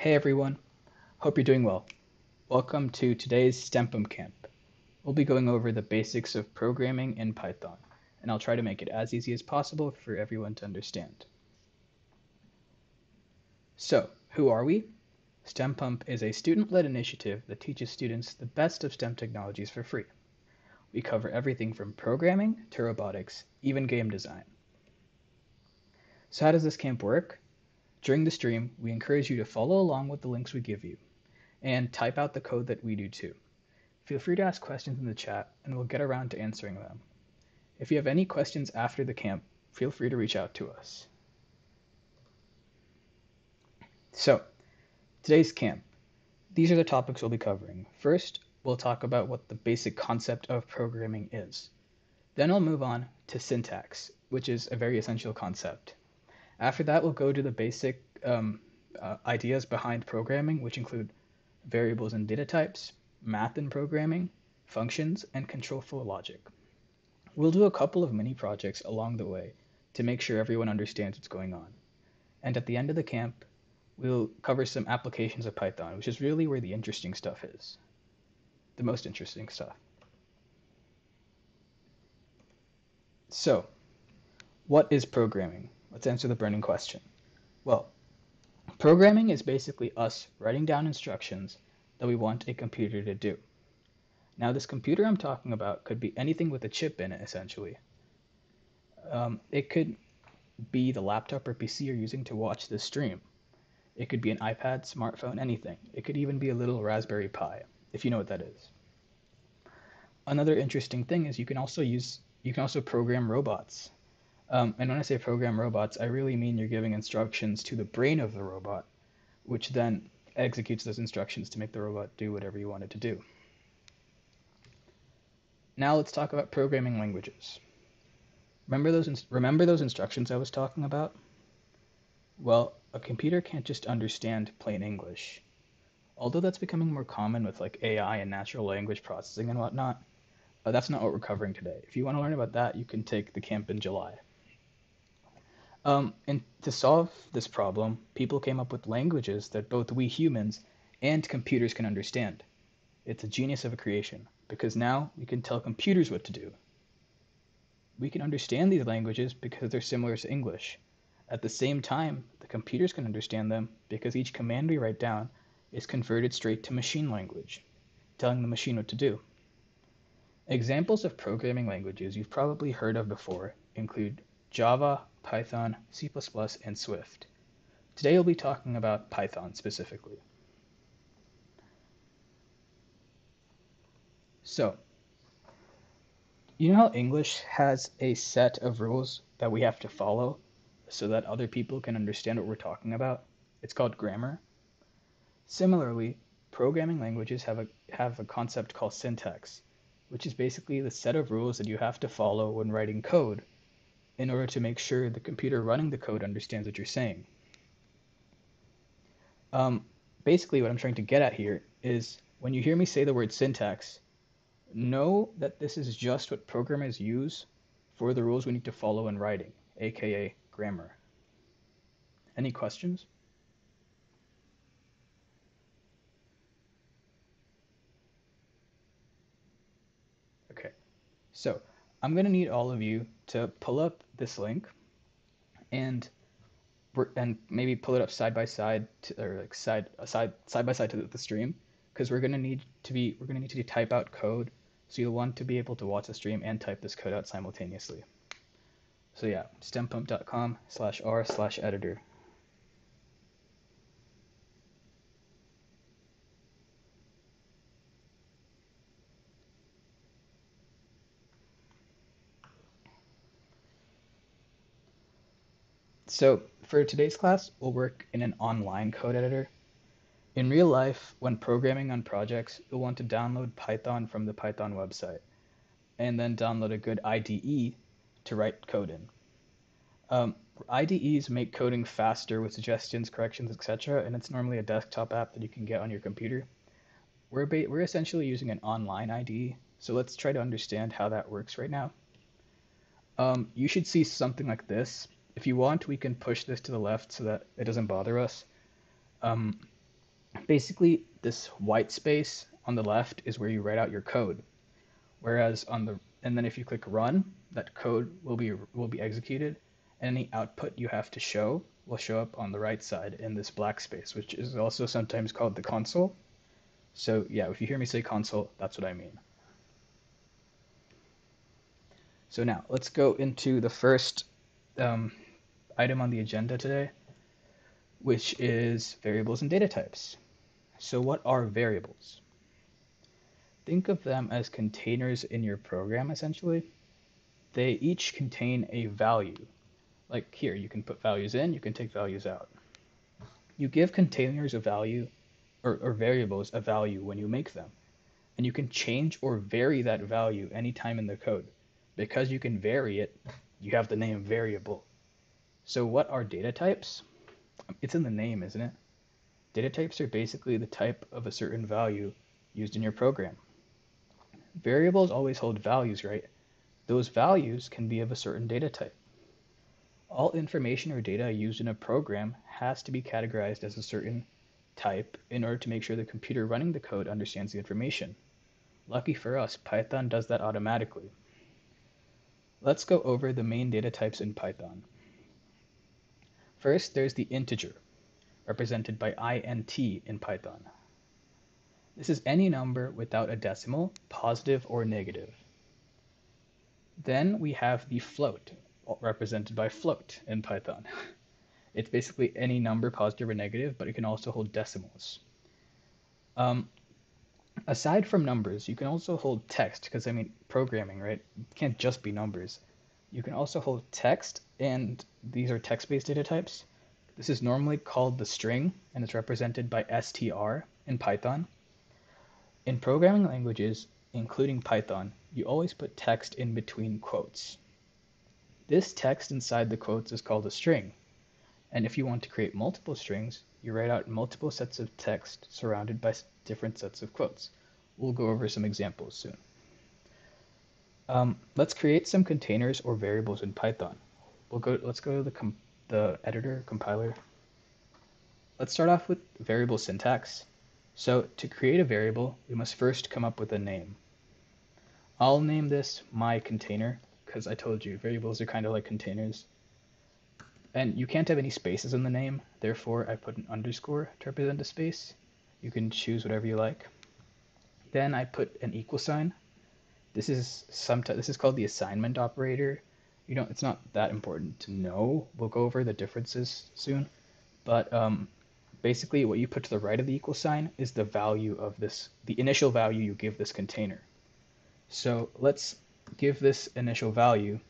Hey everyone, hope you're doing well. Welcome to today's STEMpump Camp. We'll be going over the basics of programming in Python, and I'll try to make it as easy as possible for everyone to understand. So, who are we? STEMPump is a student-led initiative that teaches students the best of STEM technologies for free. We cover everything from programming to robotics, even game design. So how does this camp work? During the stream, we encourage you to follow along with the links we give you, and type out the code that we do too. Feel free to ask questions in the chat, and we'll get around to answering them. If you have any questions after the camp, feel free to reach out to us. So, today's camp. These are the topics we'll be covering. First, we'll talk about what the basic concept of programming is. Then I'll move on to syntax, which is a very essential concept. After that, we'll go to the basic um, uh, ideas behind programming, which include variables and data types, math in programming, functions, and control flow logic. We'll do a couple of mini projects along the way to make sure everyone understands what's going on. And at the end of the camp, we'll cover some applications of Python, which is really where the interesting stuff is. The most interesting stuff. So, what is programming? Let's answer the burning question. Well, programming is basically us writing down instructions that we want a computer to do. Now, this computer I'm talking about could be anything with a chip in it, essentially. Um, it could be the laptop or PC you're using to watch this stream. It could be an iPad, smartphone, anything. It could even be a little Raspberry Pi, if you know what that is. Another interesting thing is you can also use you can also program robots. Um, and when I say program robots, I really mean you're giving instructions to the brain of the robot, which then executes those instructions to make the robot do whatever you want it to do. Now let's talk about programming languages. Remember those remember those instructions I was talking about? Well, a computer can't just understand plain English. Although that's becoming more common with like AI and natural language processing and whatnot, but that's not what we're covering today. If you want to learn about that, you can take the camp in July. Um, and to solve this problem, people came up with languages that both we humans and computers can understand. It's a genius of a creation because now we can tell computers what to do. We can understand these languages because they're similar to English. At the same time, the computers can understand them because each command we write down is converted straight to machine language, telling the machine what to do. Examples of programming languages you've probably heard of before include Java, Python, C++, and Swift. Today we'll be talking about Python specifically. So, you know how English has a set of rules that we have to follow so that other people can understand what we're talking about? It's called grammar. Similarly, programming languages have a, have a concept called syntax, which is basically the set of rules that you have to follow when writing code in order to make sure the computer running the code understands what you're saying. Um, basically, what I'm trying to get at here is when you hear me say the word syntax, know that this is just what programmers use for the rules we need to follow in writing, aka grammar. Any questions? Okay, so I'm gonna need all of you to pull up this link and and maybe pull it up side by side to, or like side uh, side side by side to the, stream because we're gonna need to be we're gonna need to type out code so you'll want to be able to watch the stream and type this code out simultaneously. So yeah, stempump.com slash r slash editor. So for today's class, we'll work in an online code editor in real life, when programming on projects, you'll want to download Python from the Python website, and then download a good IDE to write code in. Um, IDEs make coding faster with suggestions, corrections, etc., and it's normally a desktop app that you can get on your computer. We're, we're essentially using an online IDE, so let's try to understand how that works right now. Um, you should see something like this. If you want, we can push this to the left so that it doesn't bother us. Um, Basically, this white space on the left is where you write out your code. Whereas on the and then if you click run, that code will be will be executed and any output you have to show will show up on the right side in this black space, which is also sometimes called the console. So yeah, if you hear me say console, that's what I mean. So now let's go into the first um, item on the agenda today, which is variables and data types. So what are variables? Think of them as containers in your program, essentially. They each contain a value. Like here, you can put values in, you can take values out. You give containers a value, or, or variables a value when you make them. And you can change or vary that value anytime in the code. Because you can vary it, you have the name variable. So what are data types? It's in the name, isn't it? Data types are basically the type of a certain value used in your program. Variables always hold values, right? Those values can be of a certain data type. All information or data used in a program has to be categorized as a certain type in order to make sure the computer running the code understands the information. Lucky for us, Python does that automatically. Let's go over the main data types in Python. First, there's the integer, represented by int in Python. This is any number without a decimal, positive or negative. Then we have the float, represented by float in Python. It's basically any number, positive or negative, but it can also hold decimals. Um, aside from numbers, you can also hold text, because I mean, programming, right? It can't just be numbers. You can also hold text, and these are text-based data types. This is normally called the string, and it's represented by str in Python. In programming languages, including Python, you always put text in between quotes. This text inside the quotes is called a string. And if you want to create multiple strings, you write out multiple sets of text surrounded by different sets of quotes. We'll go over some examples soon. Um, let's create some containers or variables in Python. We'll go. Let's go to the the editor compiler. Let's start off with variable syntax. So to create a variable, we must first come up with a name. I'll name this my container because I told you variables are kind of like containers. And you can't have any spaces in the name, therefore I put an underscore to represent a space. You can choose whatever you like. Then I put an equal sign this is sometimes this is called the assignment operator. You know, it's not that important to know. We'll go over the differences soon. But um, basically what you put to the right of the equal sign is the value of this, the initial value you give this container. So let's give this initial value,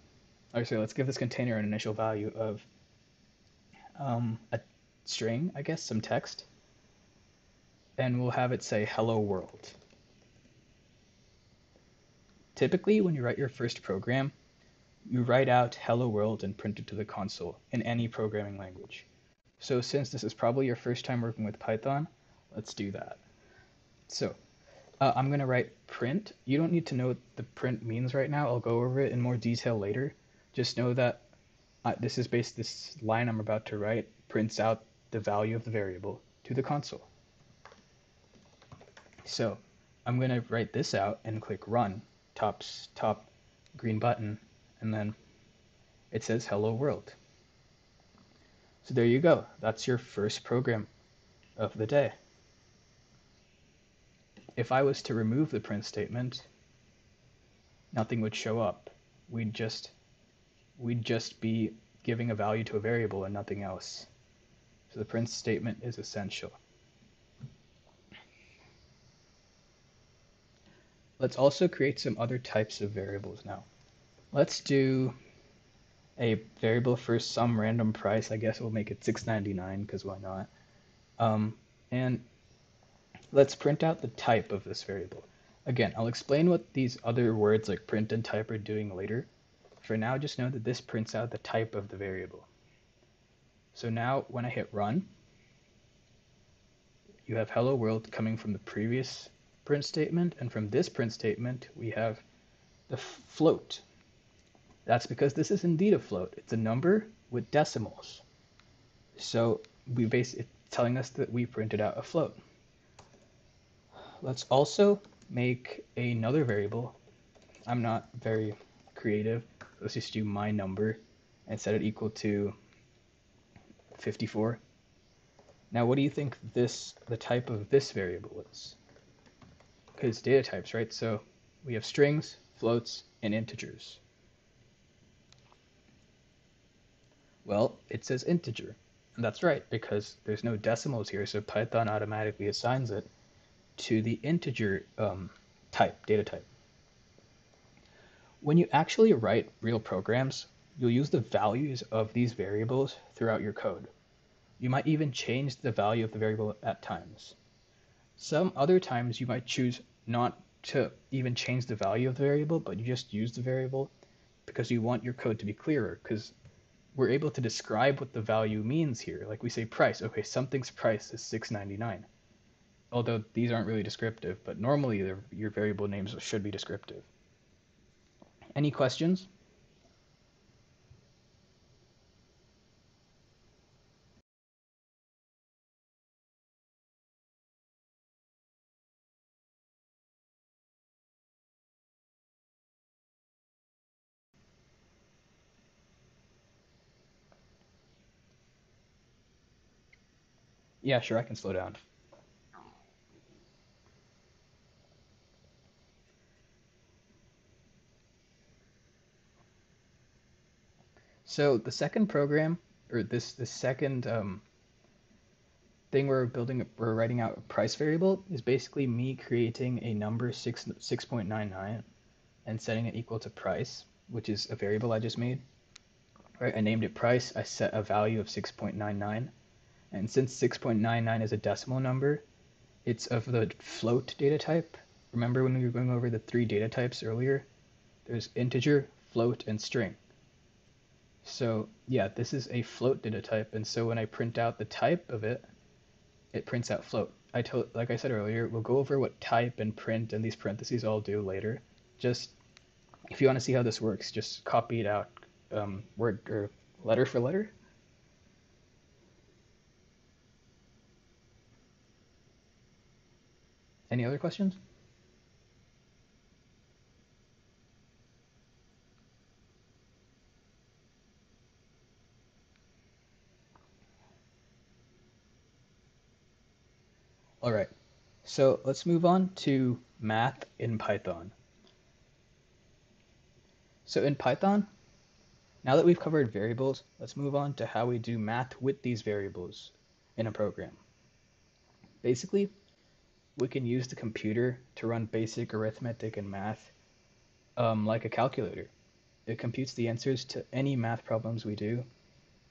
or sorry, let's give this container an initial value of um, a string, I guess, some text. And we'll have it say hello world. Typically, when you write your first program, you write out hello world and print it to the console in any programming language. So since this is probably your first time working with Python, let's do that. So uh, I'm going to write print. You don't need to know what the print means right now. I'll go over it in more detail later. Just know that uh, this is based, this line I'm about to write prints out the value of the variable to the console. So I'm going to write this out and click run top, top green button, and then it says hello world. So there you go. That's your first program of the day. If I was to remove the print statement, nothing would show up. We'd just we'd just be giving a value to a variable and nothing else. So the print statement is essential. Let's also create some other types of variables now. Let's do a variable for some random price. I guess we'll make it 6.99 because why not? Um, and let's print out the type of this variable. Again, I'll explain what these other words like print and type are doing later. For now, just know that this prints out the type of the variable. So now when I hit run, you have hello world coming from the previous print statement, and from this print statement, we have the float. That's because this is indeed a float. It's a number with decimals. So we base it telling us that we printed out a float. let's also make another variable. I'm not very creative. Let's just do my number and set it equal to 54. Now, what do you think this the type of this variable is? Because data types, right? So we have strings, floats, and integers. Well, it says integer. And that's right, because there's no decimals here, so Python automatically assigns it to the integer um, type, data type. When you actually write real programs, you'll use the values of these variables throughout your code. You might even change the value of the variable at times. Some other times you might choose not to even change the value of the variable, but you just use the variable because you want your code to be clearer because we're able to describe what the value means here. Like we say price, okay, something's price is 6.99. Although these aren't really descriptive, but normally your variable names should be descriptive. Any questions? Yeah, sure, I can slow down. So the second program, or this the second um, thing we're building, we're writing out a price variable is basically me creating a number six six point nine nine, and setting it equal to price, which is a variable I just made. Right, I named it price. I set a value of six point nine nine, and since 6.99 is a decimal number, it's of the float data type. Remember when we were going over the three data types earlier? There's integer, float, and string. So yeah, this is a float data type, and so when I print out the type of it, it prints out float. I told, like I said earlier, we'll go over what type and print and these parentheses all do later. Just if you want to see how this works, just copy it out um, word or letter for letter. Any other questions? All right, so let's move on to math in Python. So in Python, now that we've covered variables, let's move on to how we do math with these variables in a program. Basically, we can use the computer to run basic arithmetic and math um, like a calculator. It computes the answers to any math problems we do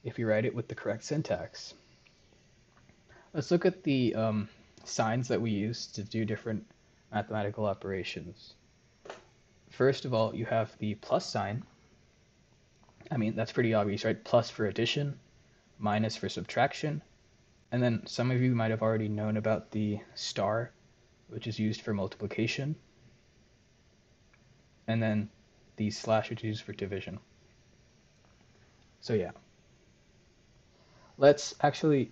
if you write it with the correct syntax. Let's look at the um, signs that we use to do different mathematical operations. First of all, you have the plus sign. I mean, that's pretty obvious, right? Plus for addition, minus for subtraction, and then some of you might have already known about the star which is used for multiplication, and then the slash, which is used for division. So yeah. Let's actually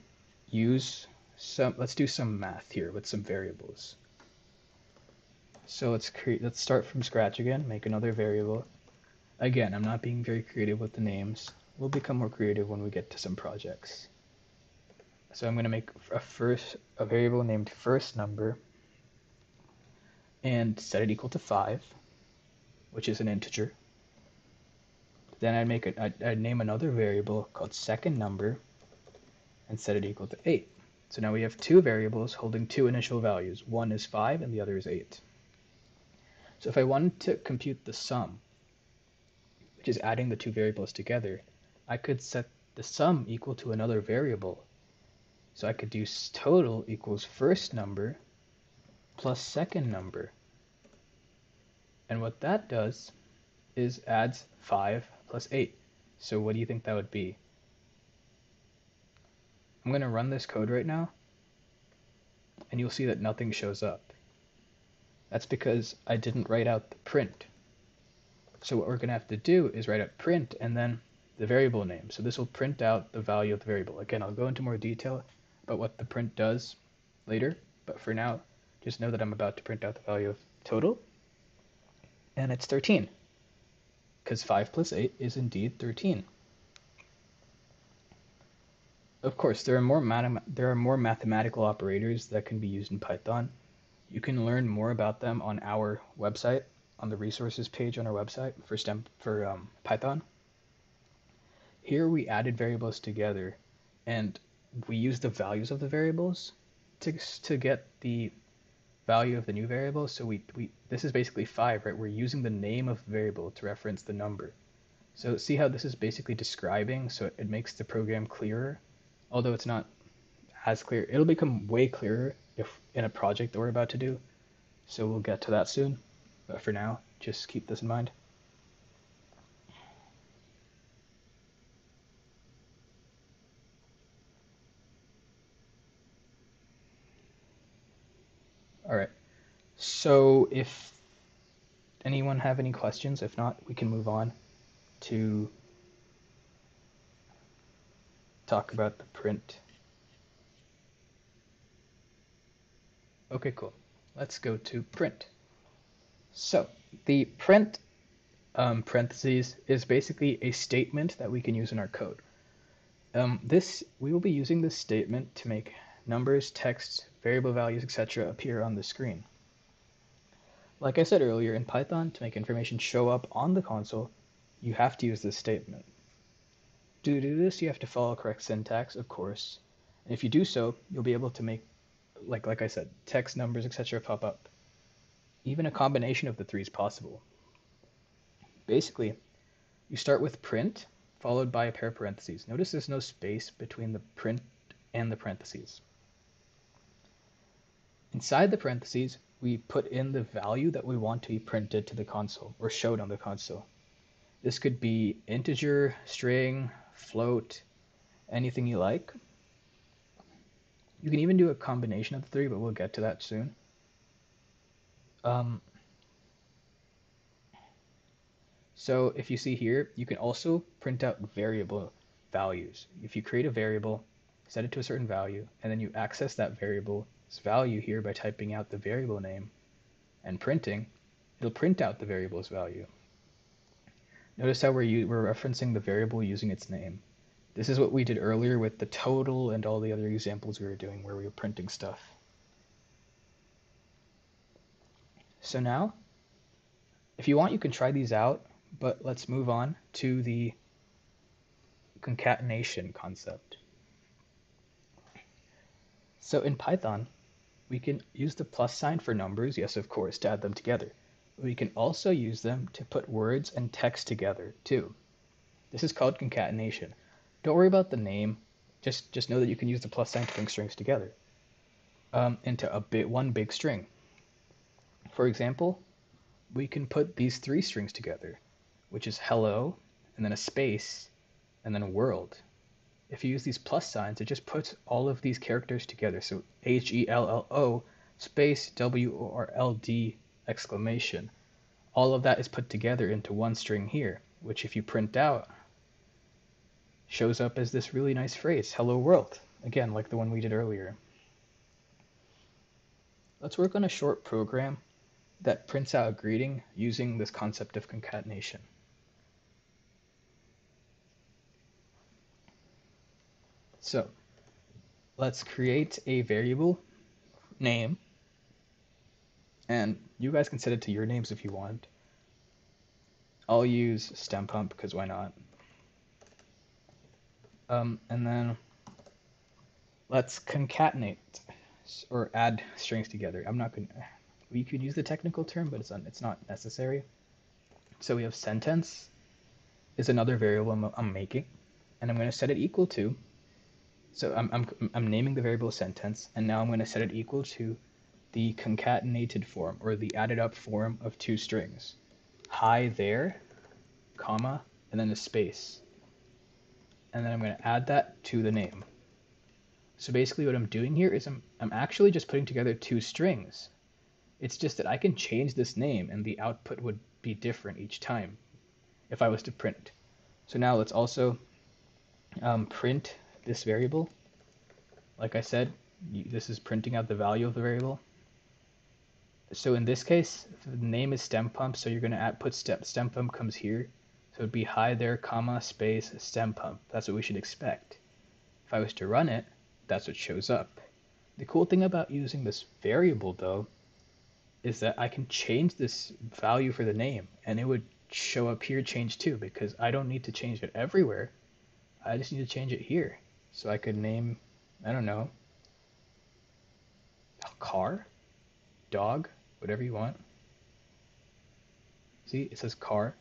use some, let's do some math here with some variables. So let's create, let's start from scratch again, make another variable. Again, I'm not being very creative with the names. We'll become more creative when we get to some projects. So I'm going to make a first, a variable named first number and set it equal to 5, which is an integer. Then I'd make I'd, I'd name another variable called second number and set it equal to 8. So now we have two variables holding two initial values. One is 5 and the other is 8. So if I wanted to compute the sum, which is adding the two variables together, I could set the sum equal to another variable. So I could do total equals first number plus second number. And what that does is adds 5 plus 8. So what do you think that would be? I'm going to run this code right now, and you'll see that nothing shows up. That's because I didn't write out the print. So what we're going to have to do is write out print and then the variable name. So this will print out the value of the variable. Again, I'll go into more detail about what the print does later, but for now, just know that I'm about to print out the value of total, and it's 13, because 5 plus 8 is indeed 13. Of course, there are more there are more mathematical operators that can be used in Python. You can learn more about them on our website, on the resources page on our website for STEM for um, Python. Here we added variables together, and we use the values of the variables to to get the value of the new variable. So we, we this is basically five, right? We're using the name of the variable to reference the number. So see how this is basically describing, so it makes the program clearer although it's not as clear. It'll become way clearer if in a project that we're about to do. So we'll get to that soon. But for now, just keep this in mind. All right. So if anyone have any questions, if not, we can move on to talk about the print. Okay, cool. Let's go to print. So the print um, parentheses is basically a statement that we can use in our code. Um, this we will be using this statement to make numbers, text, variable values, etc. appear on the screen. Like I said earlier, in Python, to make information show up on the console, you have to use this statement. To do this, you have to follow correct syntax, of course. And if you do so, you'll be able to make, like like I said, text, numbers, etc. pop up. Even a combination of the three is possible. Basically, you start with print, followed by a pair of parentheses. Notice there's no space between the print and the parentheses. Inside the parentheses, we put in the value that we want to be printed to the console or showed on the console. This could be integer, string, float, anything you like. You can even do a combination of the three, but we'll get to that soon. Um, so if you see here, you can also print out variable values. If you create a variable, set it to a certain value, and then you access that variable's value here by typing out the variable name and printing, it'll print out the variable's value. Notice how we're, we're referencing the variable using its name. This is what we did earlier with the total and all the other examples we were doing where we were printing stuff. So now, if you want, you can try these out, but let's move on to the concatenation concept. So in Python, we can use the plus sign for numbers, yes, of course, to add them together. We can also use them to put words and text together too. This is called concatenation. Don't worry about the name. Just just know that you can use the plus sign to bring strings together um, into a bit one big string. For example, we can put these three strings together, which is hello, and then a space, and then a world. If you use these plus signs, it just puts all of these characters together. So H E L L O space W O R L D exclamation. All of that is put together into one string here, which if you print out, shows up as this really nice phrase, hello world. Again, like the one we did earlier. Let's work on a short program that prints out a greeting using this concept of concatenation. So let's create a variable name and you guys can set it to your names if you want. I'll use stem pump because why not? Um, and then let's concatenate or add strings together. I'm not going to, we could use the technical term, but it's, un, it's not necessary. So we have sentence is another variable I'm, I'm making, and I'm going to set it equal to, so I'm, I'm, I'm naming the variable sentence, and now I'm going to set it equal to the concatenated form or the added up form of two strings. Hi there, comma, and then a space. And then I'm going to add that to the name. So basically what I'm doing here is I'm, I'm actually just putting together two strings. It's just that I can change this name and the output would be different each time if I was to print. So now let's also um, print this variable. Like I said, this is printing out the value of the variable. so in this case, the name is stem pump, so you're going to put step, stem pump comes here. So it'd be hi there, comma, space, stem pump. That's what we should expect. If I was to run it, that's what shows up. The cool thing about using this variable though, is that I can change this value for the name and it would show up here change too because I don't need to change it everywhere. I just need to change it here. So I could name, I don't know, a car, dog, whatever you want. See, it says car.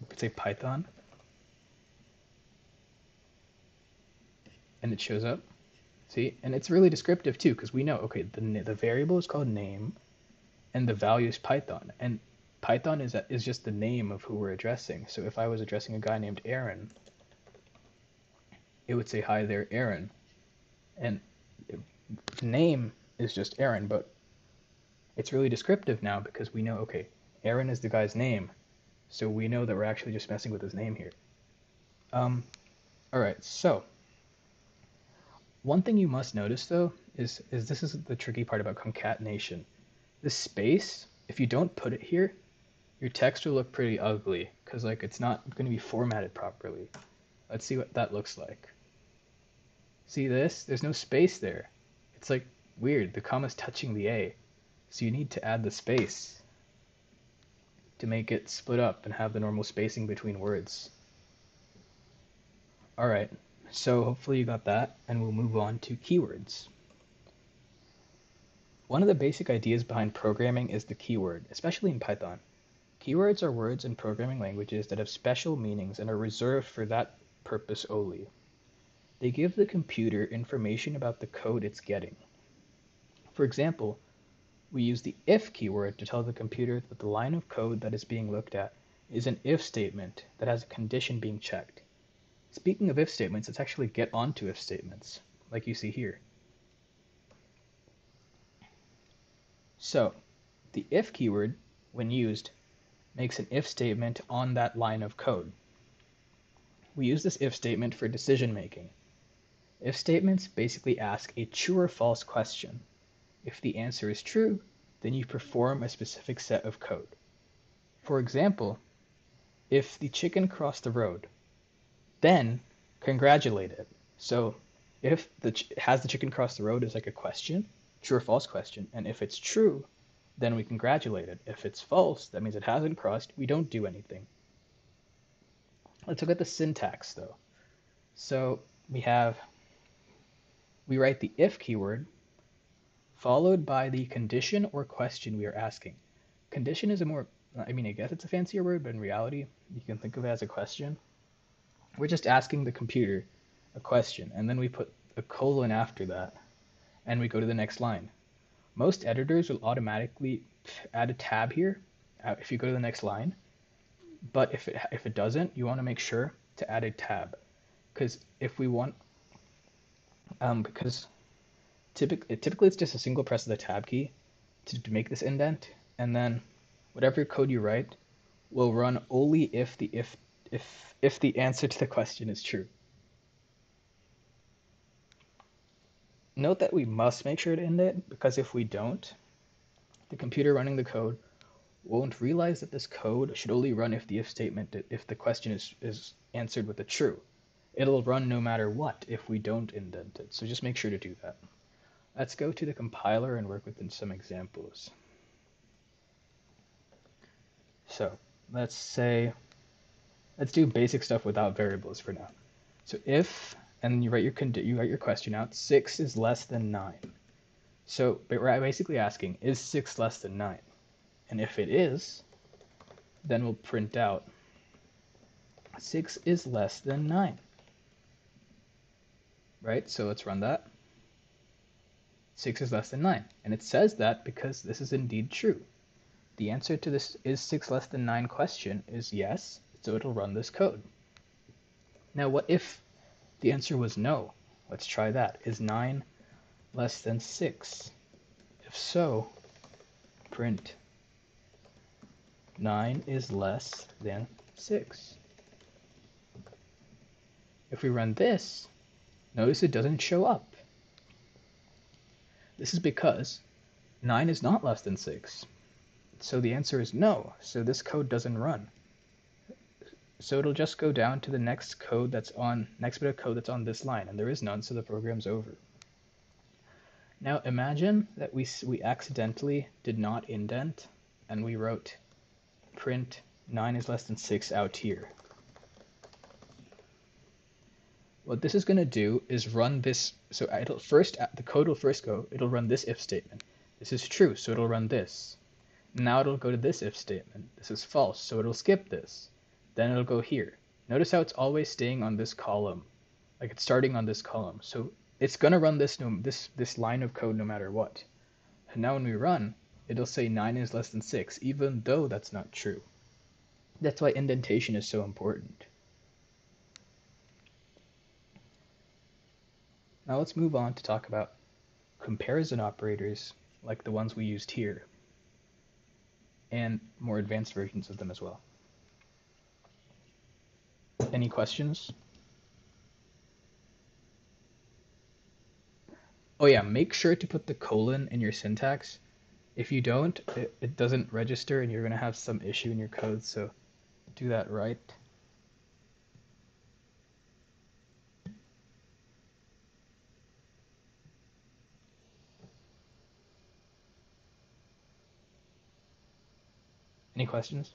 We could say Python. And it shows up. See, and it's really descriptive too, because we know, okay, the, the variable is called name, and the value is Python. And Python is, is just the name of who we're addressing. So if I was addressing a guy named Aaron, it would say, hi there, Aaron. And name is just Aaron, but it's really descriptive now because we know, okay, Aaron is the guy's name. So we know that we're actually just messing with his name here. Um, all right, so one thing you must notice though is, is this is the tricky part about concatenation. This space, if you don't put it here, your text will look pretty ugly because like it's not going to be formatted properly. Let's see what that looks like. See this? There's no space there. It's like weird. The comma's touching the A. So you need to add the space to make it split up and have the normal spacing between words. Alright, so hopefully you got that, and we'll move on to keywords. One of the basic ideas behind programming is the keyword, especially in Python. Keywords are words in programming languages that have special meanings and are reserved for that purpose only. They give the computer information about the code it's getting. For example, we use the if keyword to tell the computer that the line of code that is being looked at is an if statement that has a condition being checked. Speaking of if statements, let's actually get onto if statements, like you see here. So, the if keyword, when used, makes an if statement on that line of code. We use this if statement for decision making. If statements basically ask a true or false question. If the answer is true, then you perform a specific set of code. For example, if the chicken crossed the road, then congratulate it. So if the has the chicken crossed the road is like a question, true or false question, and if it's true, then we congratulate it. If it's false, that means it hasn't crossed. We don't do anything. Let's look at the syntax though. So we have we write the if keyword followed by the condition or question we are asking. Condition is a more I mean, I guess it's a fancier word, but in reality, you can think of it as a question. We're just asking the computer a question, and then we put a colon after that, and we go to the next line. Most editors will automatically add a tab here uh, if you go to the next line, but if it, if it doesn't, you want to make sure to add a tab, because if we want, um, because typically, typically it's just a single press of the tab key to, to make this indent, and then whatever code you write will run only if the if if if the answer to the question is true. Note that we must make sure to end it because if we don't, the computer running the code won't realize that this code should only run if the if statement if the question is, is answered with a true. It'll run no matter what if we don't indent it. So just make sure to do that. Let's go to the compiler and work with some examples. So let's say let's do basic stuff without variables for now. So if, and you write your you write your question out, six is less than nine. So we're basically asking, is six less than nine? And if it is, then we'll print out six is less than nine. Right, so let's run that. Six is less than nine. And it says that because this is indeed true. The answer to this is six less than nine question is yes, so it'll run this code. Now what if the answer was no? Let's try that. Is 9 less than 6? If so, print 9 is less than 6. If we run this, notice it doesn't show up. This is because 9 is not less than 6. So the answer is no. So this code doesn't run. So it'll just go down to the next code that's on next bit of code that's on this line, and there is none, so the program's over. Now imagine that we we accidentally did not indent, and we wrote print 9 is less than 6 out here. What this is going to do is run this, so it'll first, uh, the code will first go, it'll run this if statement. This is true, so it'll run this. Now it'll go to this if statement. This is false, so it'll skip this. Then it'll go here. Notice how it's always staying on this column, like it's starting on this column. So it's going to run this, no, this, this line of code no matter what. And now when we run, it'll say 9 is less than 6, even though that's not true. That's why indentation is so important. Now let's move on to talk about comparison operators like the ones we used here, and more advanced versions of them as well. Any questions? Oh yeah, make sure to put the colon in your syntax. If you don't, it, it doesn't register and you're going to have some issue in your code, so do that right. Any questions?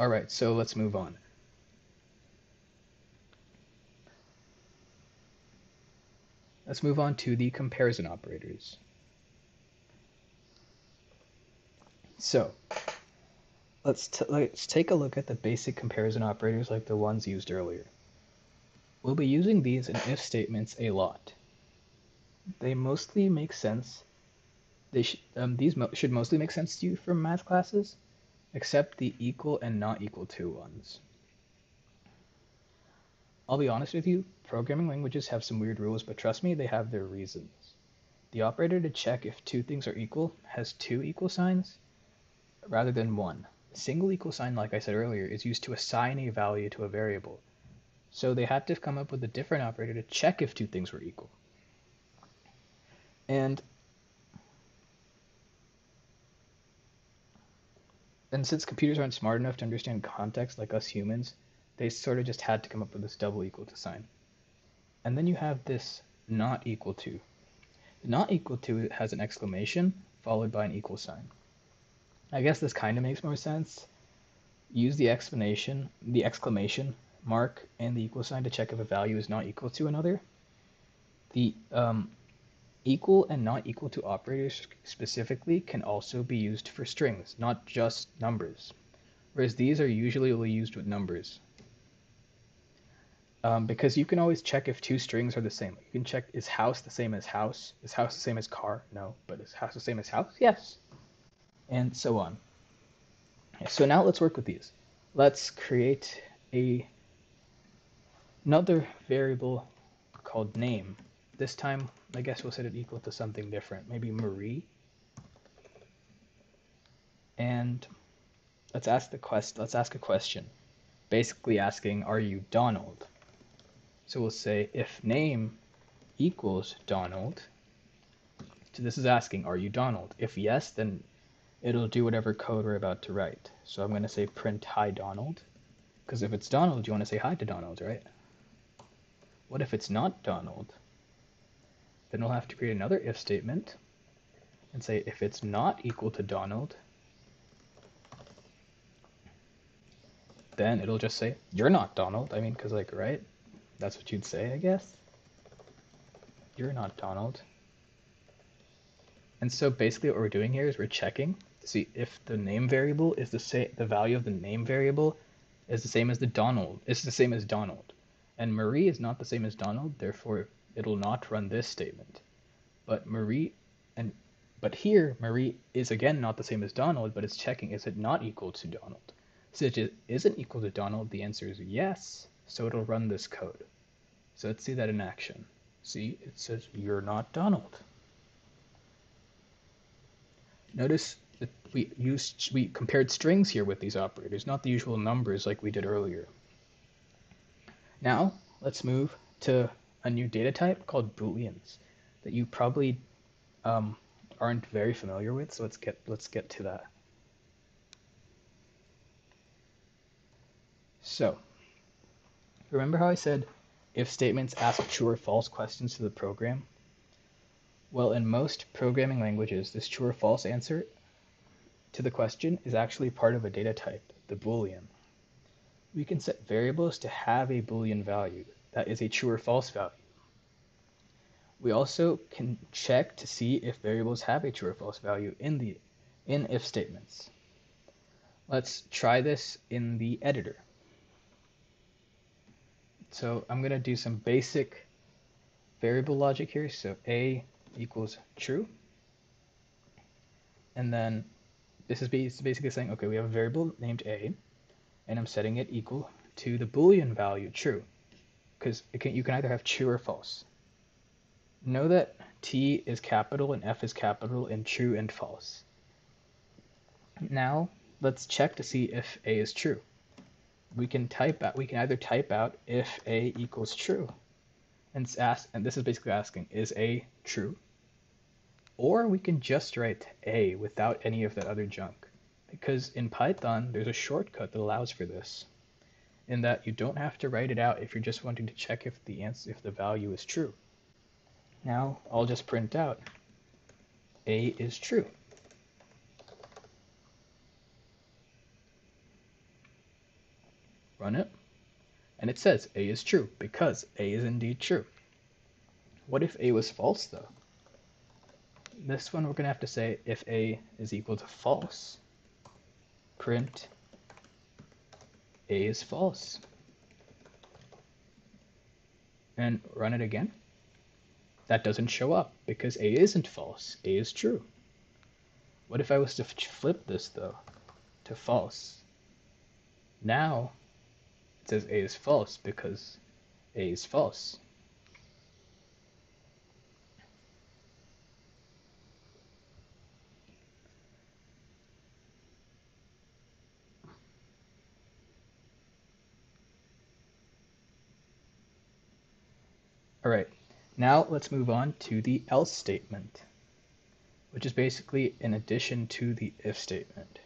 All right, so let's move on. Let's move on to the comparison operators. So, let's, let's take a look at the basic comparison operators like the ones used earlier. We'll be using these in if statements a lot. They mostly make sense. They sh um, these mo should mostly make sense to you from math classes, except the equal and not equal to ones. I'll be honest with you, programming languages have some weird rules, but trust me, they have their reasons. The operator to check if two things are equal has two equal signs rather than one. Single equal sign, like I said earlier, is used to assign a value to a variable. So they had to come up with a different operator to check if two things were equal. And and since computers aren't smart enough to understand context like us humans, they sort of just had to come up with this double equal to sign. And then you have this not equal to. Not equal to has an exclamation followed by an equal sign. I guess this kind of makes more sense. Use the explanation, the exclamation mark and the equal sign to check if a value is not equal to another. The um, equal and not equal to operators specifically can also be used for strings, not just numbers, whereas these are usually only used with numbers. Um, because you can always check if two strings are the same. You can check is house the same as house? Is house the same as car? No. But is house the same as house? Yes and so on. So now let's work with these. Let's create a another variable called name. This time, I guess we'll set it equal to something different, maybe Marie. And let's ask the quest. Let's ask a question, basically asking, "Are you Donald?" So we'll say if name equals Donald. So this is asking, "Are you Donald?" If yes, then it'll do whatever code we're about to write. So I'm going to say print hi Donald, because if it's Donald, you want to say hi to Donald, right? What if it's not Donald? Then we'll have to create another if statement and say if it's not equal to Donald, then it'll just say, you're not Donald. I mean, because like, right? That's what you'd say, I guess. You're not Donald. And so basically what we're doing here is we're checking see if the name variable is the same the value of the name variable is the same as the Donald it's the same as Donald. And Marie is not the same as Donald therefore it'll not run this statement. But Marie and but here Marie is again not the same as Donald but it's checking is it not equal to Donald? Since it isn't equal to Donald the answer is yes so it'll run this code. So let's see that in action. See it says you're not Donald. Notice the, we used we compared strings here with these operators, not the usual numbers like we did earlier. Now let's move to a new data type called booleans that you probably um, aren't very familiar with. So let's get let's get to that. So remember how I said if statements ask true or false questions to the program? Well, in most programming languages, this true or false answer to the question is actually part of a data type, the boolean. We can set variables to have a boolean value, that is a true or false value. We also can check to see if variables have a true or false value in the in if statements. Let's try this in the editor. So I'm going to do some basic variable logic here. So a equals true. And then this is basically saying, okay, we have a variable named a, and I'm setting it equal to the boolean value true, because you can either have true or false. Know that t is capital and f is capital in true and false. Now let's check to see if a is true. We can type out, we can either type out if a equals true, and ask, and this is basically asking, is a true? Or we can just write a without any of that other junk. Because in Python, there's a shortcut that allows for this. In that you don't have to write it out if you're just wanting to check if the answer, if the value is true. Now I'll just print out a is true. Run it, and it says a is true because a is indeed true. What if a was false though? This one we're going to have to say if a is equal to false, print a is false. And run it again. That doesn't show up because a isn't false, a is true. What if I was to flip this though to false? Now it says a is false because a is false. All right, now let's move on to the else statement, which is basically an addition to the if statement.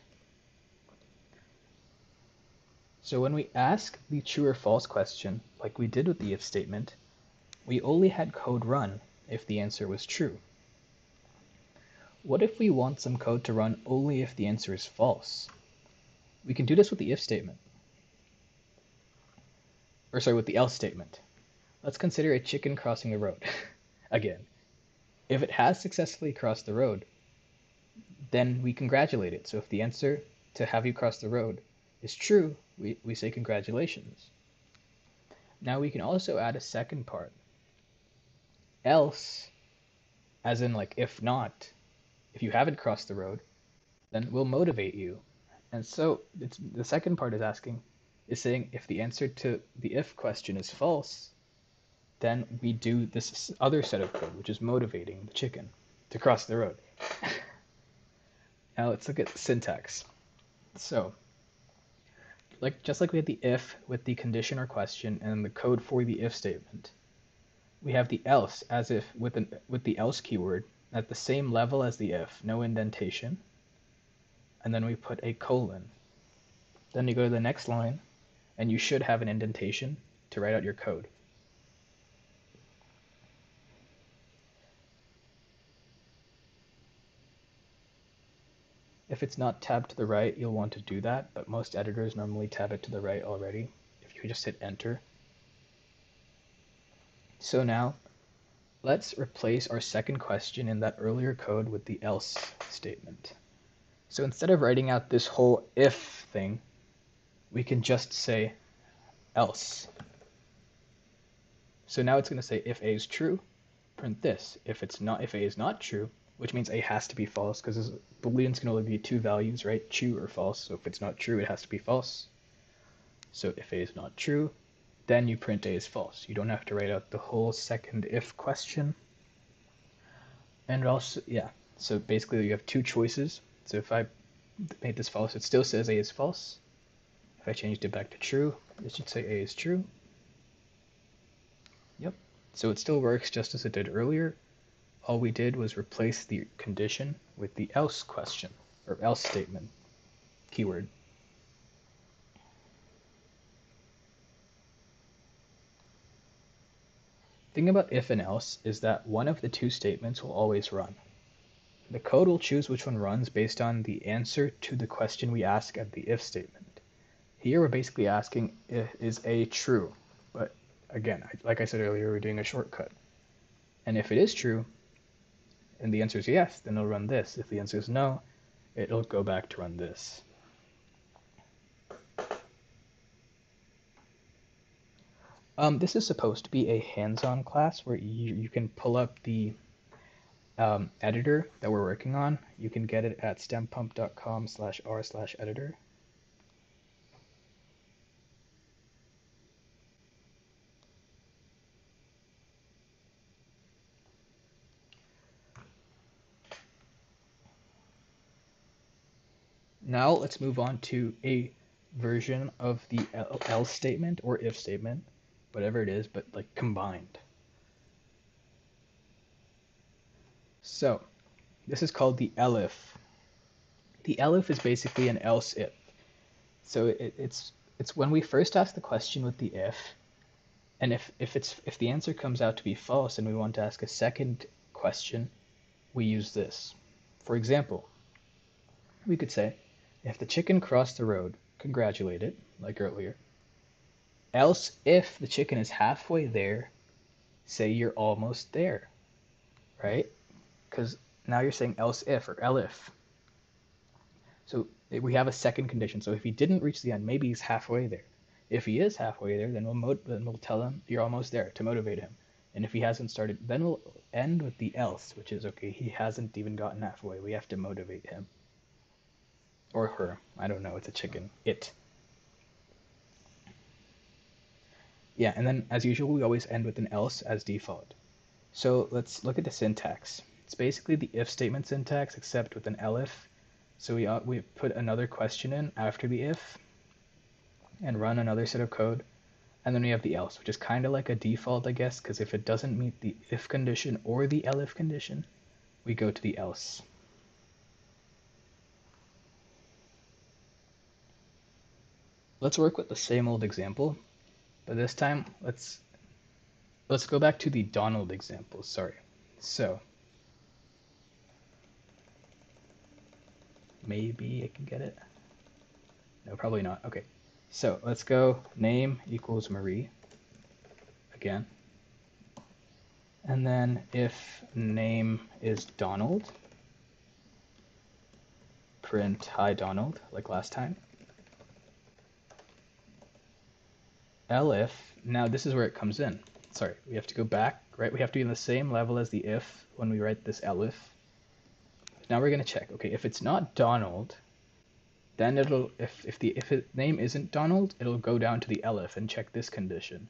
So when we ask the true or false question, like we did with the if statement, we only had code run if the answer was true. What if we want some code to run only if the answer is false? We can do this with the if statement. Or sorry, with the else statement. Let's consider a chicken crossing the road. Again, if it has successfully crossed the road, then we congratulate it. So if the answer to have you cross the road is true, we, we say congratulations. Now we can also add a second part. Else, as in like if not, if you haven't crossed the road, then we'll motivate you. And so it's, the second part is asking, is saying if the answer to the if question is false, then we do this other set of code, which is motivating the chicken to cross the road. now let's look at syntax. So, like just like we had the if with the condition or question and the code for the if statement, we have the else as if with an with the else keyword at the same level as the if, no indentation, and then we put a colon. Then you go to the next line, and you should have an indentation to write out your code. If it's not tabbed to the right, you'll want to do that, but most editors normally tab it to the right already. If you just hit enter. So now, let's replace our second question in that earlier code with the else statement. So instead of writing out this whole if thing, we can just say else. So now it's going to say if a is true, print this. If it's not, if a is not true, which means a has to be false because booleans can only be two values, right? True or false. So if it's not true, it has to be false. So if a is not true, then you print a is false. You don't have to write out the whole second if question. And also, yeah, so basically you have two choices So if I made this false, it still says A is false. If I changed it back to true, it should say A is true. Yep. So it still works just as it did earlier. All we did was replace the condition with the else question, or else statement keyword. thing about if and else is that one of the two statements will always run. The code will choose which one runs based on the answer to the question we ask at the if statement. Here we're basically asking is A true? But again, like I said earlier, we're doing a shortcut. And if it is true, and the answer is yes, then it'll run this. If the answer is no, it'll go back to run this. Um, this is supposed to be a hands-on class where you, you can pull up the um, editor that we're working on. You can get it at stempump.com slash r slash editor. Now let's move on to a version of the else statement or if statement whatever it is, but like combined. So this is called the elif. The elif is basically an else if. So it, it's it's when we first ask the question with the if, and if if it's if the answer comes out to be false and we want to ask a second question, we use this. For example, we could say, if the chicken crossed the road, congratulate it, like earlier. Else, if the chicken is halfway there, say you're almost there, right? Because now you're saying else if or elif. So eh, we have a second condition. So if he didn't reach the end, maybe he's halfway there. If he is halfway there, then we'll mo- then we'll tell him you're almost there to motivate him. And if he hasn't started, then we'll end with the else, which is okay. He hasn't even gotten halfway. We have to motivate him or her. I don't know. It's a chicken. It. Yeah, and then as usual, we always end with an else as default. So let's look at the syntax. It's basically the if statement syntax except with an elif. So we, uh, we put another question in after the if and run another set of code. And then we have the else, which is kind of like a default, I guess, because if it doesn't meet the if condition or the elif condition, we go to the else. Let's work with the same old example, but this time, let's let's go back to the Donald example. Sorry. So maybe I can get it. No, probably not. Okay. So let's go name equals Marie again. And then if name is Donald, print hi Donald, like last time. Elif, now this is where it comes in. Sorry, we have to go back, right? We have to be in the same level as the if when we write this elif. Now we're going to check. Okay, if it's not Donald, then it'll, if, if the if name isn't Donald, it'll go down to the elif and check this condition.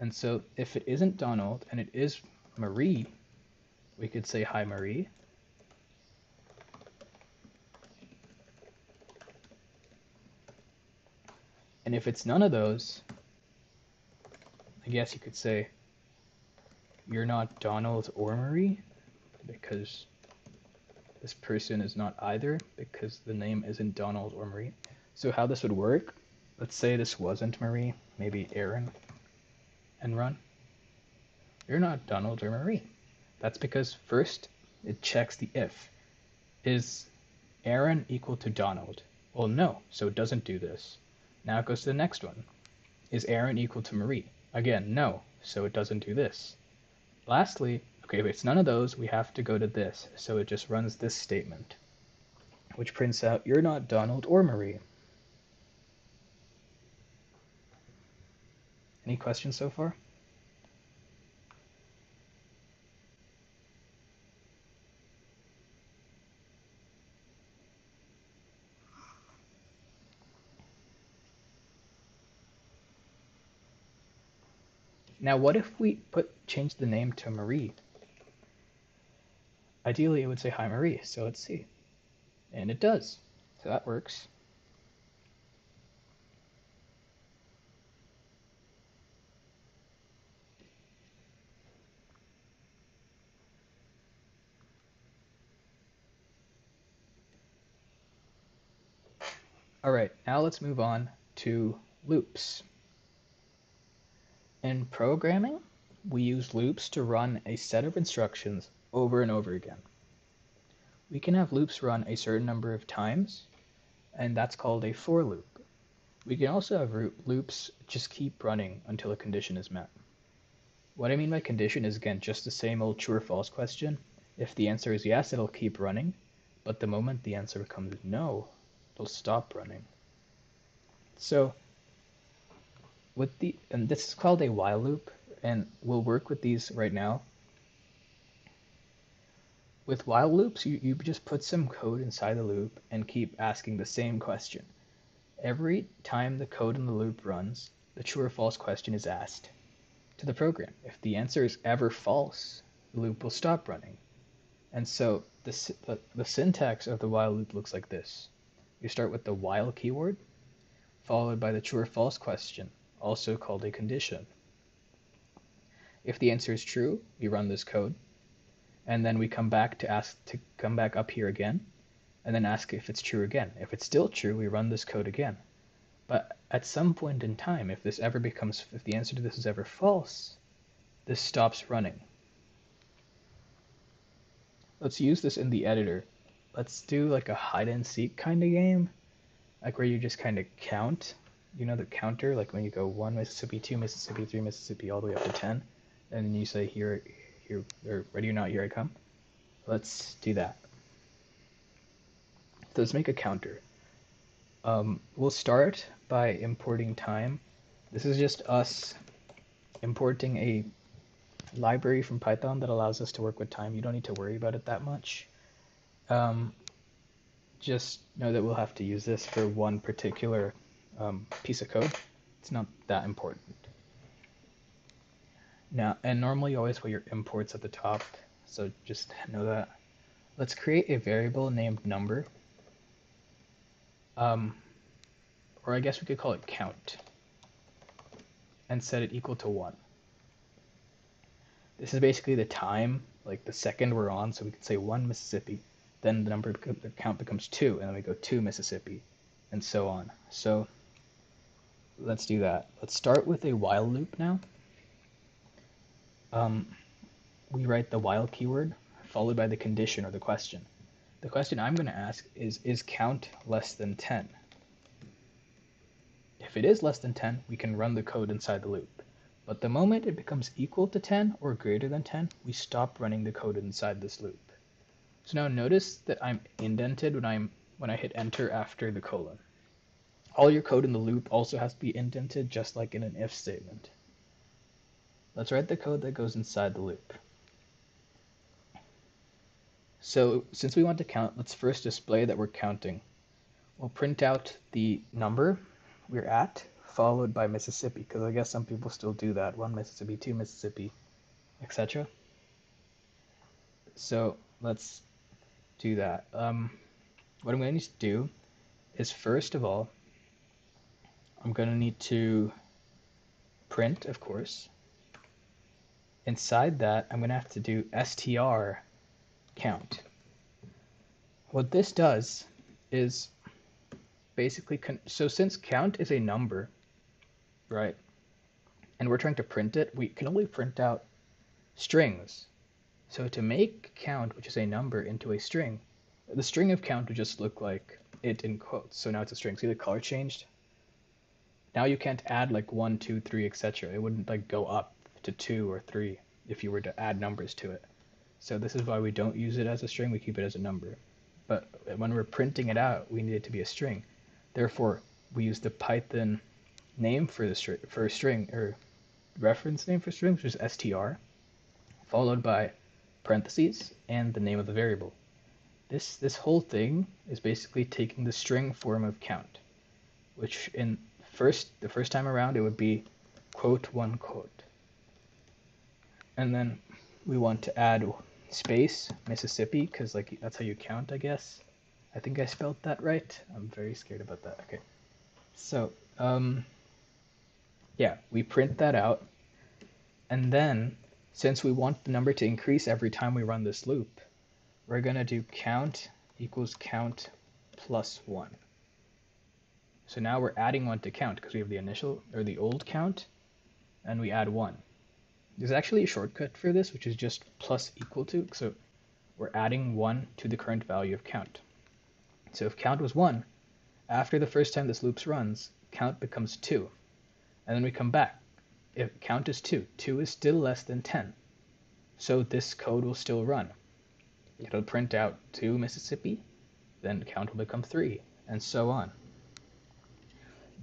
And so if it isn't Donald and it is Marie, we could say hi Marie. And if it's none of those, I guess you could say you're not Donald or Marie because this person is not either because the name isn't Donald or Marie. So how this would work, let's say this wasn't Marie, maybe Aaron, and run. You're not Donald or Marie. That's because first it checks the if. Is Aaron equal to Donald? Well, no, so it doesn't do this. Now it goes to the next one. Is Aaron equal to Marie? Again, no, so it doesn't do this. Lastly, okay, if it's none of those, we have to go to this, so it just runs this statement, which prints out, you're not Donald or Marie. Any questions so far? Now, what if we put change the name to Marie? Ideally, it would say hi Marie. So let's see. And it does. So that works. All right, now let's move on to loops. In programming, we use loops to run a set of instructions over and over again. We can have loops run a certain number of times, and that's called a for loop. We can also have loops just keep running until a condition is met. What I mean by condition is again just the same old true or false question. If the answer is yes, it'll keep running, but the moment the answer becomes no, it'll stop running. So with the and this is called a while loop and we'll work with these right now. With while loops, you, you just put some code inside the loop and keep asking the same question. Every time the code in the loop runs, the true or false question is asked to the program. If the answer is ever false, the loop will stop running. And so the, the, the syntax of the while loop looks like this. You start with the while keyword, followed by the true or false question, also called a condition. If the answer is true, we run this code and then we come back to ask to come back up here again and then ask if it's true again. If it's still true, we run this code again. But at some point in time, if this ever becomes, if the answer to this is ever false, this stops running. Let's use this in the editor. Let's do like a hide and seek kind of game, like where you just kind of count, you know, the counter, like when you go one Mississippi, two Mississippi, three Mississippi, all the way up to 10, and you say here, here, or ready or not, here I come. Let's do that. So let's make a counter. Um, we'll start by importing time. This is just us importing a library from Python that allows us to work with time. You don't need to worry about it that much. Um, just know that we'll have to use this for one particular um, piece of code. It's not that important. Now, and normally you always put your imports at the top, so just know that. Let's create a variable named number. Um, or I guess we could call it count. And set it equal to 1. This is basically the time, like the second we're on, so we can say 1 Mississippi. Then the number, the count becomes 2, and then we go 2 Mississippi, and so on. So let's do that. Let's start with a while loop now um, we write the while keyword followed by the condition or the question. The question I'm going to ask is, is count less than 10? If it is less than 10, we can run the code inside the loop. But the moment it becomes equal to 10 or greater than 10, we stop running the code inside this loop. So now notice that I'm indented when I'm when I hit enter after the colon. All your code in the loop also has to be indented just like in an if statement. Let's write the code that goes inside the loop. So since we want to count, let's first display that we're counting. We'll print out the number we're at, followed by Mississippi, because I guess some people still do that. One Mississippi, two Mississippi, etc. So let's do that. Um, what I'm going to need to do is first of all, I'm going to need to print, of course, inside that, I'm going to have to do str count. What this does is basically, so since count is a number, right, and we're trying to print it, we can only print out strings. So to make count, which is a number, into a string, the string of count would just look like it in quotes. So now it's a string. See the color changed? Now you can't add like one, two, three, etc. It wouldn't like go up to 2 or 3 if you were to add numbers to it. So this is why we don't use it as a string, we keep it as a number. But when we're printing it out, we need it to be a string. Therefore, we use the Python name for the for a string or reference name for string, which is str, followed by parentheses and the name of the variable. This this whole thing is basically taking the string form of count, which in first the first time around it would be quote one quote and then we want to add space Mississippi because like that's how you count I guess I think I spelled that right. I'm very scared about that. Okay. So, um, yeah, we print that out. And then, since we want the number to increase every time we run this loop, we're going to do count equals count plus 1. So now we're adding 1 to count because we have the initial or the old count and we add 1. There's actually a shortcut for this which is just plus equal to. So we're adding 1 to the current value of count. So if count was 1, after the first time this loop runs, count becomes 2. And then we come back. If count is 2, 2 is still less than 10. So this code will still run. It'll print out 2 Mississippi, then count will become 3, and so on.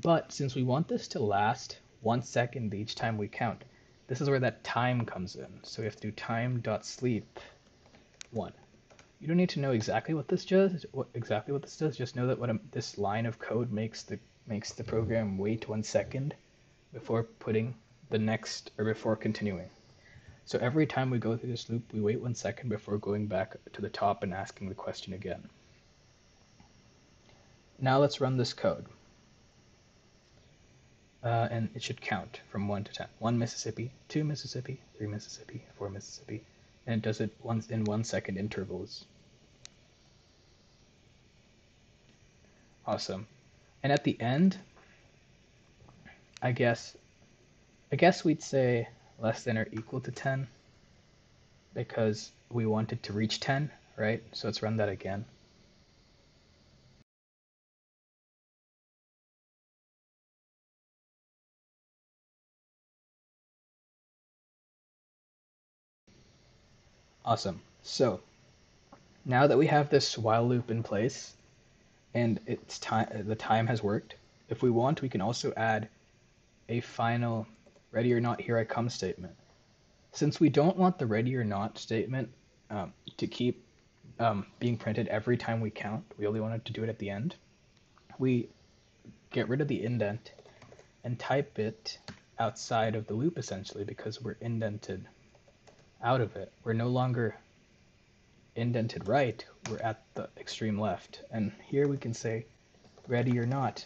But since we want this to last one second each time we count, this is where that time comes in. So we have to do time.sleep 1. You don't need to know exactly what this does, what, exactly what this does, just know that what a, this line of code makes the makes the program wait one second before putting the next or before continuing. So every time we go through this loop, we wait one second before going back to the top and asking the question again. Now let's run this code. Uh, and it should count from 1 to 10. 1 Mississippi, 2 Mississippi, 3 Mississippi, 4 Mississippi, and it does it once in one second intervals. Awesome. And at the end, I guess, I guess we'd say less than or equal to 10 because we wanted to reach 10, right? So let's run that again. Awesome. So now that we have this while loop in place and it's time the time has worked, if we want, we can also add a final ready or not here I come statement. Since we don't want the ready or not statement um, to keep um, being printed every time we count, we only wanted to do it at the end, we get rid of the indent and type it outside of the loop essentially because we're indented out of it. We're no longer indented right, we're at the extreme left. And here we can say, ready or not,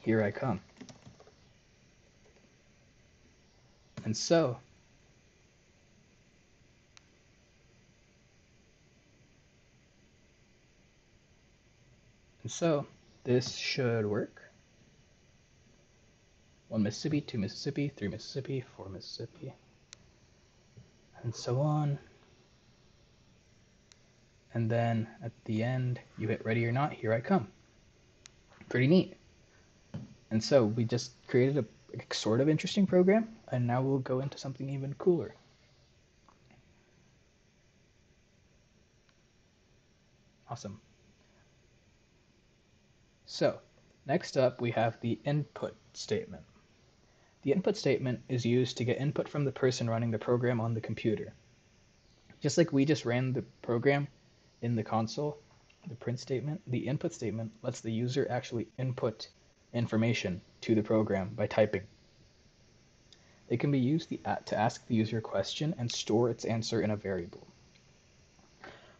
here I come. And so, and so, this should work. One Mississippi, two Mississippi, three Mississippi, four Mississippi, and so on. And then at the end, you hit ready or not, here I come. Pretty neat. And so we just created a sort of interesting program, and now we'll go into something even cooler. Awesome. So, next up we have the input statement. The input statement is used to get input from the person running the program on the computer. Just like we just ran the program in the console, the print statement, the input statement lets the user actually input information to the program by typing. It can be used to ask the user a question and store its answer in a variable.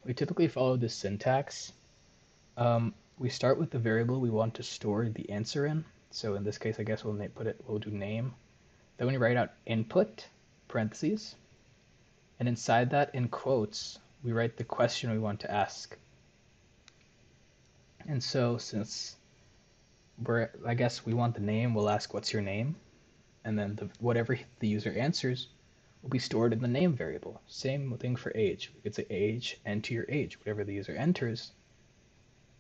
We typically follow this syntax. Um, we start with the variable we want to store the answer in, so in this case, I guess we'll put it, we'll do name. Then we write out input, parentheses, and inside that, in quotes, we write the question we want to ask. And so since we're, I guess we want the name, we'll ask what's your name, and then the, whatever the user answers will be stored in the name variable. Same thing for age. We could say age, enter your age. Whatever the user enters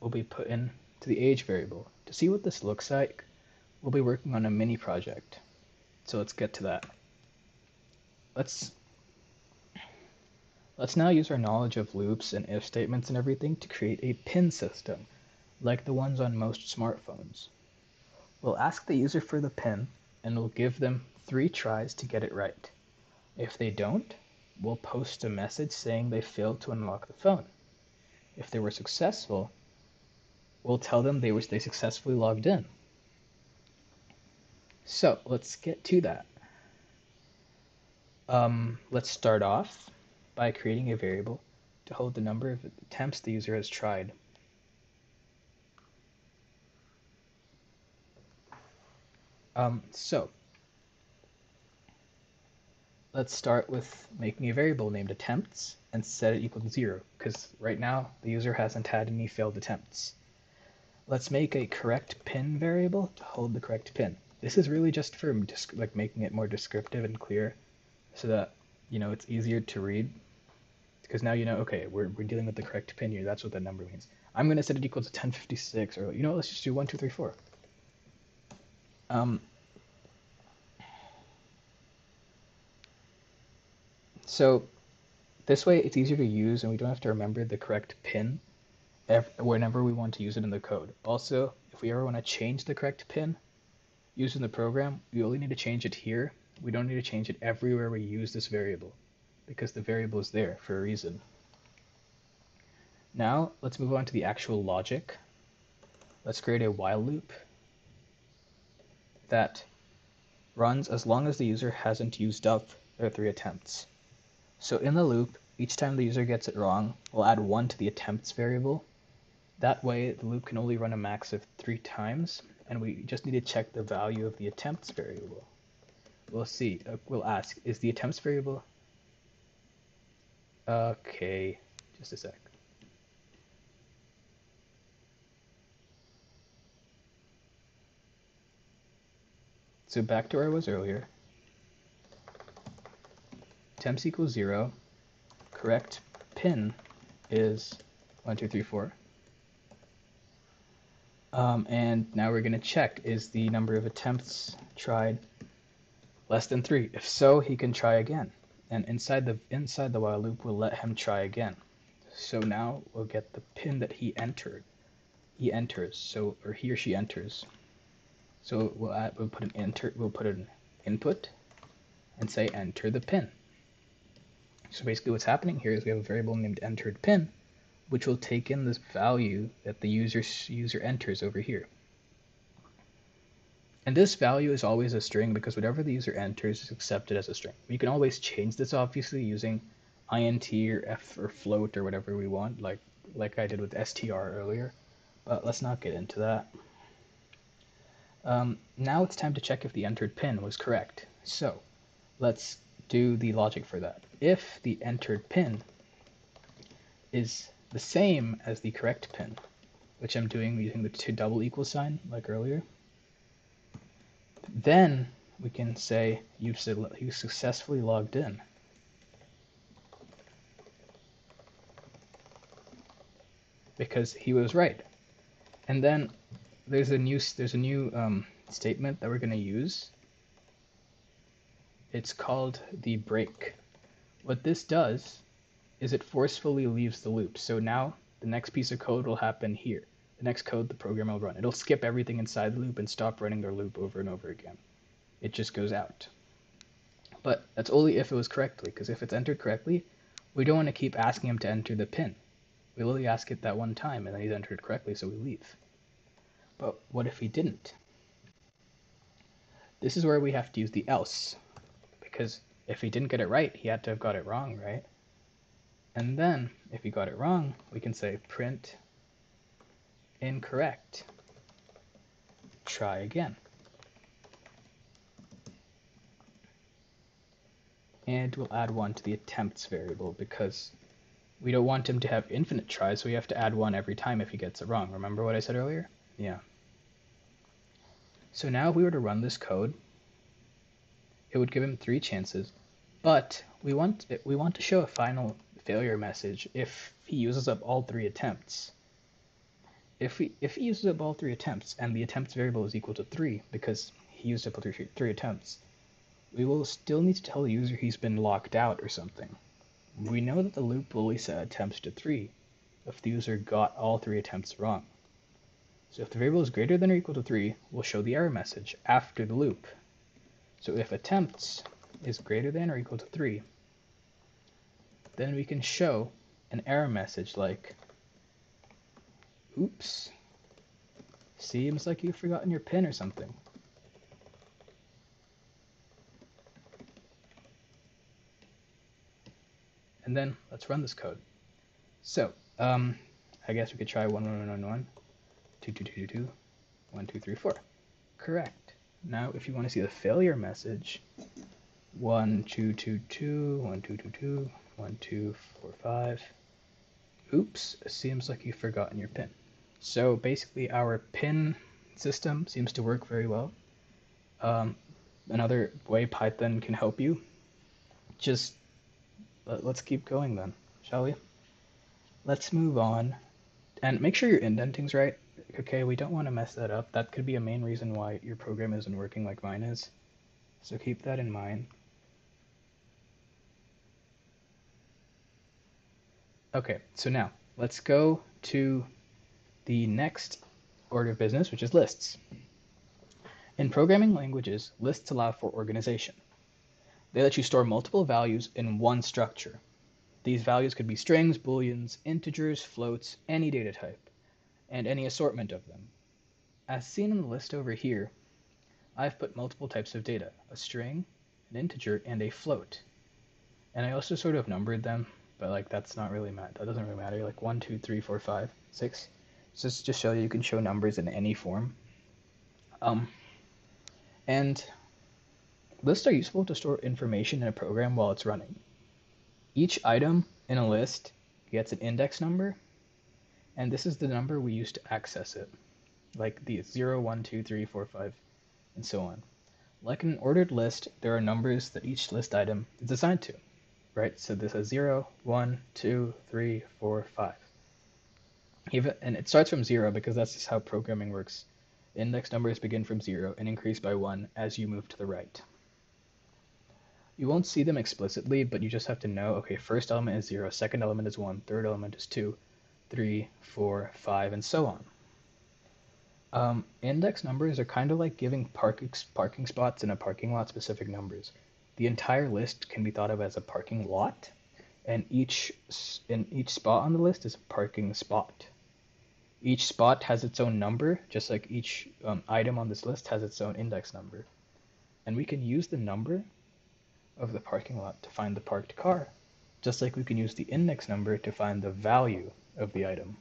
will be put in to the age variable. To see what this looks like, we'll be working on a mini project. So let's get to that. Let's Let's now use our knowledge of loops and if statements and everything to create a pin system, like the ones on most smartphones. We'll ask the user for the pin, and we'll give them three tries to get it right. If they don't, we'll post a message saying they failed to unlock the phone. If they were successful, we'll tell them they, was, they successfully logged in. So let's get to that. Um, let's start off by creating a variable to hold the number of attempts the user has tried. Um, so let's start with making a variable named attempts and set it equal to zero because right now the user hasn't had any failed attempts. Let's make a correct pin variable to hold the correct pin. This is really just for like making it more descriptive and clear so that you know it's easier to read. Because now you know okay we're, we're dealing with the correct pin here that's what that number means. I'm going to set it equal to 1056 or you know let's just do 1 2 3 4 um, so this way it's easier to use and we don't have to remember the correct pin whenever we want to use it in the code. Also, if we ever want to change the correct pin using the program, we only need to change it here. We don't need to change it everywhere we use this variable because the variable is there for a reason. Now, let's move on to the actual logic. Let's create a while loop that runs as long as the user hasn't used up their three attempts. So in the loop, each time the user gets it wrong, we'll add 1 to the attempts variable. That way, the loop can only run a max of 3 times, and we just need to check the value of the attempts variable. We'll see, uh, we'll ask, is the attempts variable? Okay, just a sec. So back to where I was earlier temps equals 0, correct pin is 1, 2, 3, 4. Um, and now we're going to check, is the number of attempts tried less than 3? If so, he can try again. And inside the, inside the while loop, we'll let him try again. So now we'll get the pin that he entered. He enters, so or he or she enters. So we'll add, we'll put an enter, we'll put an input, and say enter the pin. So basically what's happening here is we have a variable named entered pin, which will take in this value that the user, user enters over here. And this value is always a string because whatever the user enters is accepted as a string. We can always change this obviously using int or f or float or whatever we want, like like I did with str earlier. But let's not get into that. Um, now it's time to check if the entered pin was correct. So let's do the logic for that. If the entered pin is the same as the correct pin, which I'm doing using the two double equal sign like earlier, then we can say you've, you successfully logged in. Because he was right. And then there's a new there's a new um, statement that we're going to use it's called the break. What this does is it forcefully leaves the loop. So now the next piece of code will happen here. The next code the program will run. It'll skip everything inside the loop and stop running their loop over and over again. It just goes out. But that's only if it was correctly, because if it's entered correctly, we don't want to keep asking him to enter the pin. We'll only ask it that one time, and then he's entered correctly, so we leave. But what if he didn't? This is where we have to use the else because if he didn't get it right, he had to have got it wrong, right? And then, if he got it wrong, we can say print incorrect. Try again. And we'll add one to the attempts variable because we don't want him to have infinite tries, so we have to add one every time if he gets it wrong. Remember what I said earlier? Yeah. So now if we were to run this code, it would give him three chances, but we want we want to show a final failure message if he uses up all three attempts. If he if he uses up all three attempts and the attempts variable is equal to three because he used up three, three attempts, we will still need to tell the user he's been locked out or something. We know that the loop will only set attempts to three if the user got all three attempts wrong. So if the variable is greater than or equal to 3, we'll show the error message after the loop. So if attempts is greater than or equal to 3, then we can show an error message like, oops, seems like you've forgotten your pin or something. And then let's run this code. So, um, I guess we could try 1, 1, 1, 1, 1, 2, 2, 2, 2, 1, 2, 3, 4. Correct. Now, if you want to see the failure message, 1222, 1222, 1245. Oops, it seems like you've forgotten your pin. So basically our pin system seems to work very well. Um, another way Python can help you, just let's keep going then, shall we? Let's move on and make sure your indenting's right. Okay, we don't want to mess that up. That could be a main reason why your program isn't working like mine is. So keep that in mind. Okay, so now let's go to the next order of business, which is lists. In programming languages, lists allow for organization. They let you store multiple values in one structure. These values could be strings, booleans, integers, floats, any data type, and any assortment of them. As seen in the list over here, I've put multiple types of data, a string, an integer, and a float. And I also sort of numbered them, but like that's not really matter. That doesn't really matter. Like one, two, three, four, five, six. So just show you, you can show numbers in any form. Um, and lists are useful to store information in a program while it's running. Each item in a list gets an index number, and this is the number we use to access it, like the 0, 1, 2, 3, 4, 5, and so on. Like an ordered list, there are numbers that each list item is assigned to, right? So this is 0, 1, 2, 3, 4, 5. Even, and it starts from 0 because that's just how programming works. Index numbers begin from 0 and increase by 1 as you move to the right. You won't see them explicitly, but you just have to know, okay, first element is 0, second element is 1, third element is 2, 3, 4, 5, and so on. Um, index numbers are kind of like giving park parking spots in a parking lot specific numbers. The entire list can be thought of as a parking lot, and each in each spot on the list is a parking spot. Each spot has its own number, just like each um, item on this list has its own index number. And we can use the number of the parking lot to find the parked car, just like we can use the index number to find the value of the item.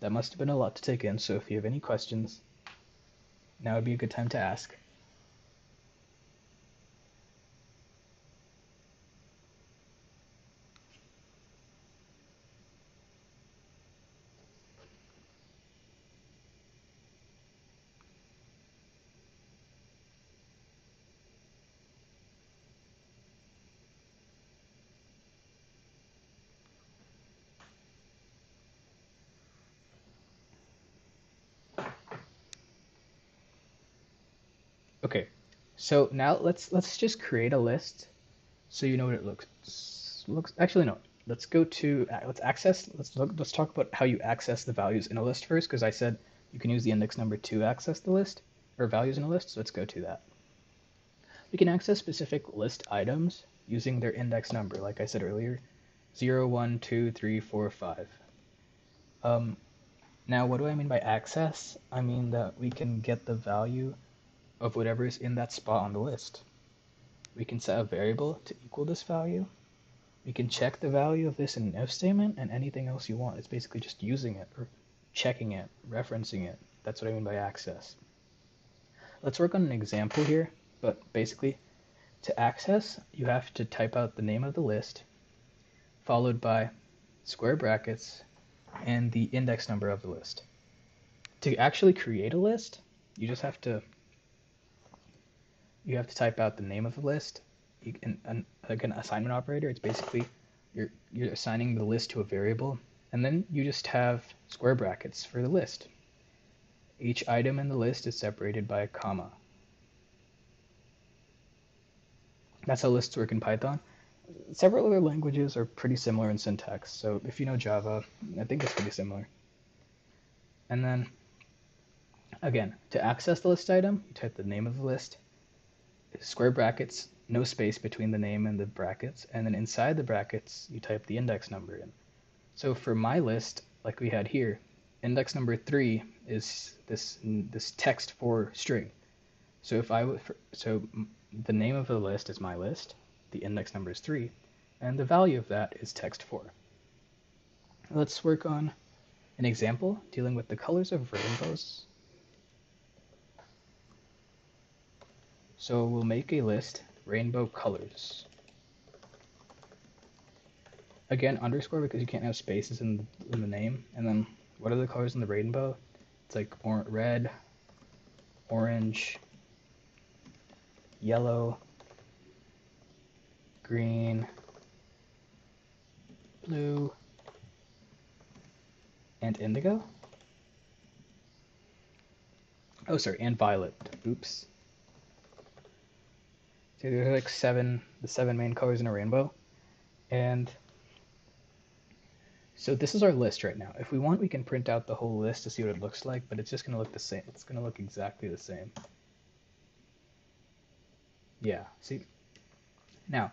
That must have been a lot to take in, so if you have any questions, now would be a good time to ask. Okay, so now let's let's just create a list so you know what it looks looks. Actually, no. Let's go to let's access. Let's look. Let's talk about how you access the values in a list first, because I said you can use the index number to access the list or values in a list. So let's go to that. We can access specific list items using their index number, like I said earlier, 0, 1, 2, 3, 4, 5. Um, now, what do I mean by access? I mean that we can get the value of whatever is in that spot on the list. We can set a variable to equal this value. We can check the value of this in an if statement and anything else you want. It's basically just using it or checking it, referencing it. That's what I mean by access. Let's work on an example here, but basically to access, you have to type out the name of the list, followed by square brackets and the index number of the list. To actually create a list, you just have to you have to type out the name of the list. You can, an, like an assignment operator, it's basically you're you're assigning the list to a variable, and then you just have square brackets for the list. Each item in the list is separated by a comma. That's how lists work in Python. Several other languages are pretty similar in syntax, so if you know Java, I think it's pretty similar. And then, again, to access the list item, you type the name of the list, square brackets, no space between the name and the brackets, and then inside the brackets, you type the index number in. So for my list, like we had here, index number three is this this text for string. So if I so the name of the list is my list, the index number is three, and the value of that is text four. Let's work on an example dealing with the colors of rainbows. So we'll make a list, rainbow colors. Again, underscore because you can't have spaces in the, in the name. And then what are the colors in the rainbow? It's like or- red, orange, yellow, green, blue, and indigo. Oh, sorry, and violet. Oops. There's like seven, the seven main colors in a rainbow. And so this is our list right now. If we want, we can print out the whole list to see what it looks like, but it's just going to look the same. It's going to look exactly the same. Yeah, see? Now,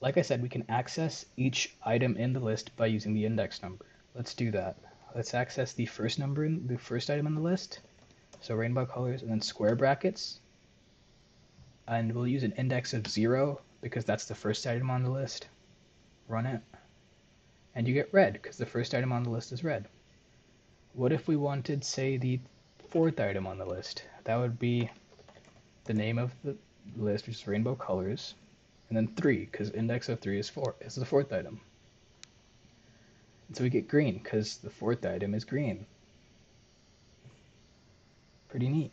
like I said, we can access each item in the list by using the index number. Let's do that. Let's access the first number in the first item in the list. So rainbow colors and then square brackets. And we'll use an index of zero because that's the first item on the list. Run it. And you get red because the first item on the list is red. What if we wanted, say, the fourth item on the list? That would be the name of the list, which is rainbow colors, and then three because index of three is four. Is the fourth item. And so we get green because the fourth item is green. Pretty neat.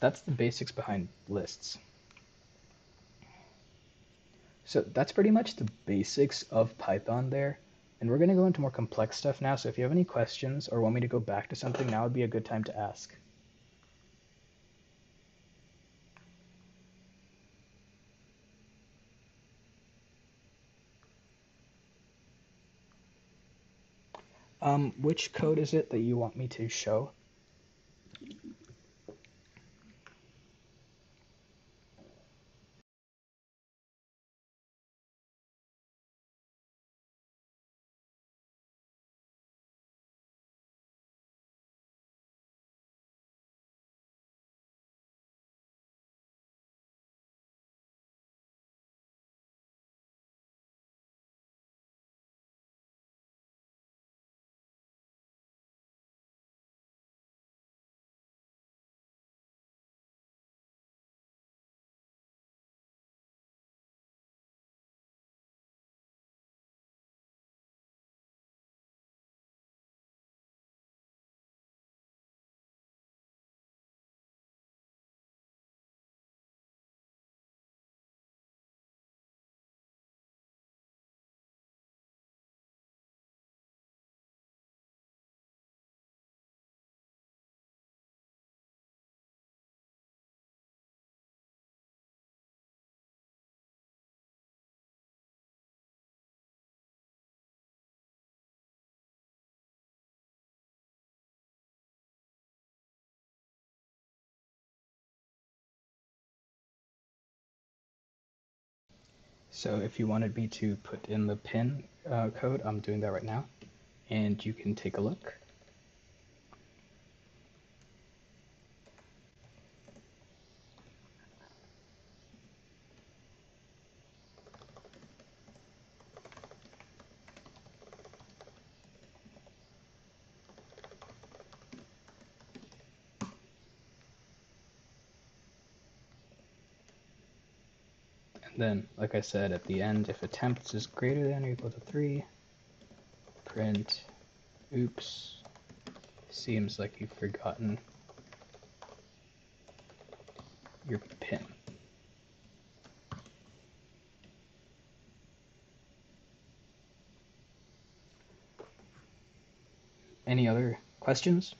That's the basics behind lists. So that's pretty much the basics of Python there. And we're going to go into more complex stuff now. So if you have any questions or want me to go back to something, now would be a good time to ask. Um, which code is it that you want me to show? So if you wanted me to put in the pin uh, code, I'm doing that right now. And you can take a look. Then, like I said, at the end, if attempts is greater than or equal to 3, print, oops, seems like you've forgotten your pin. Any other questions?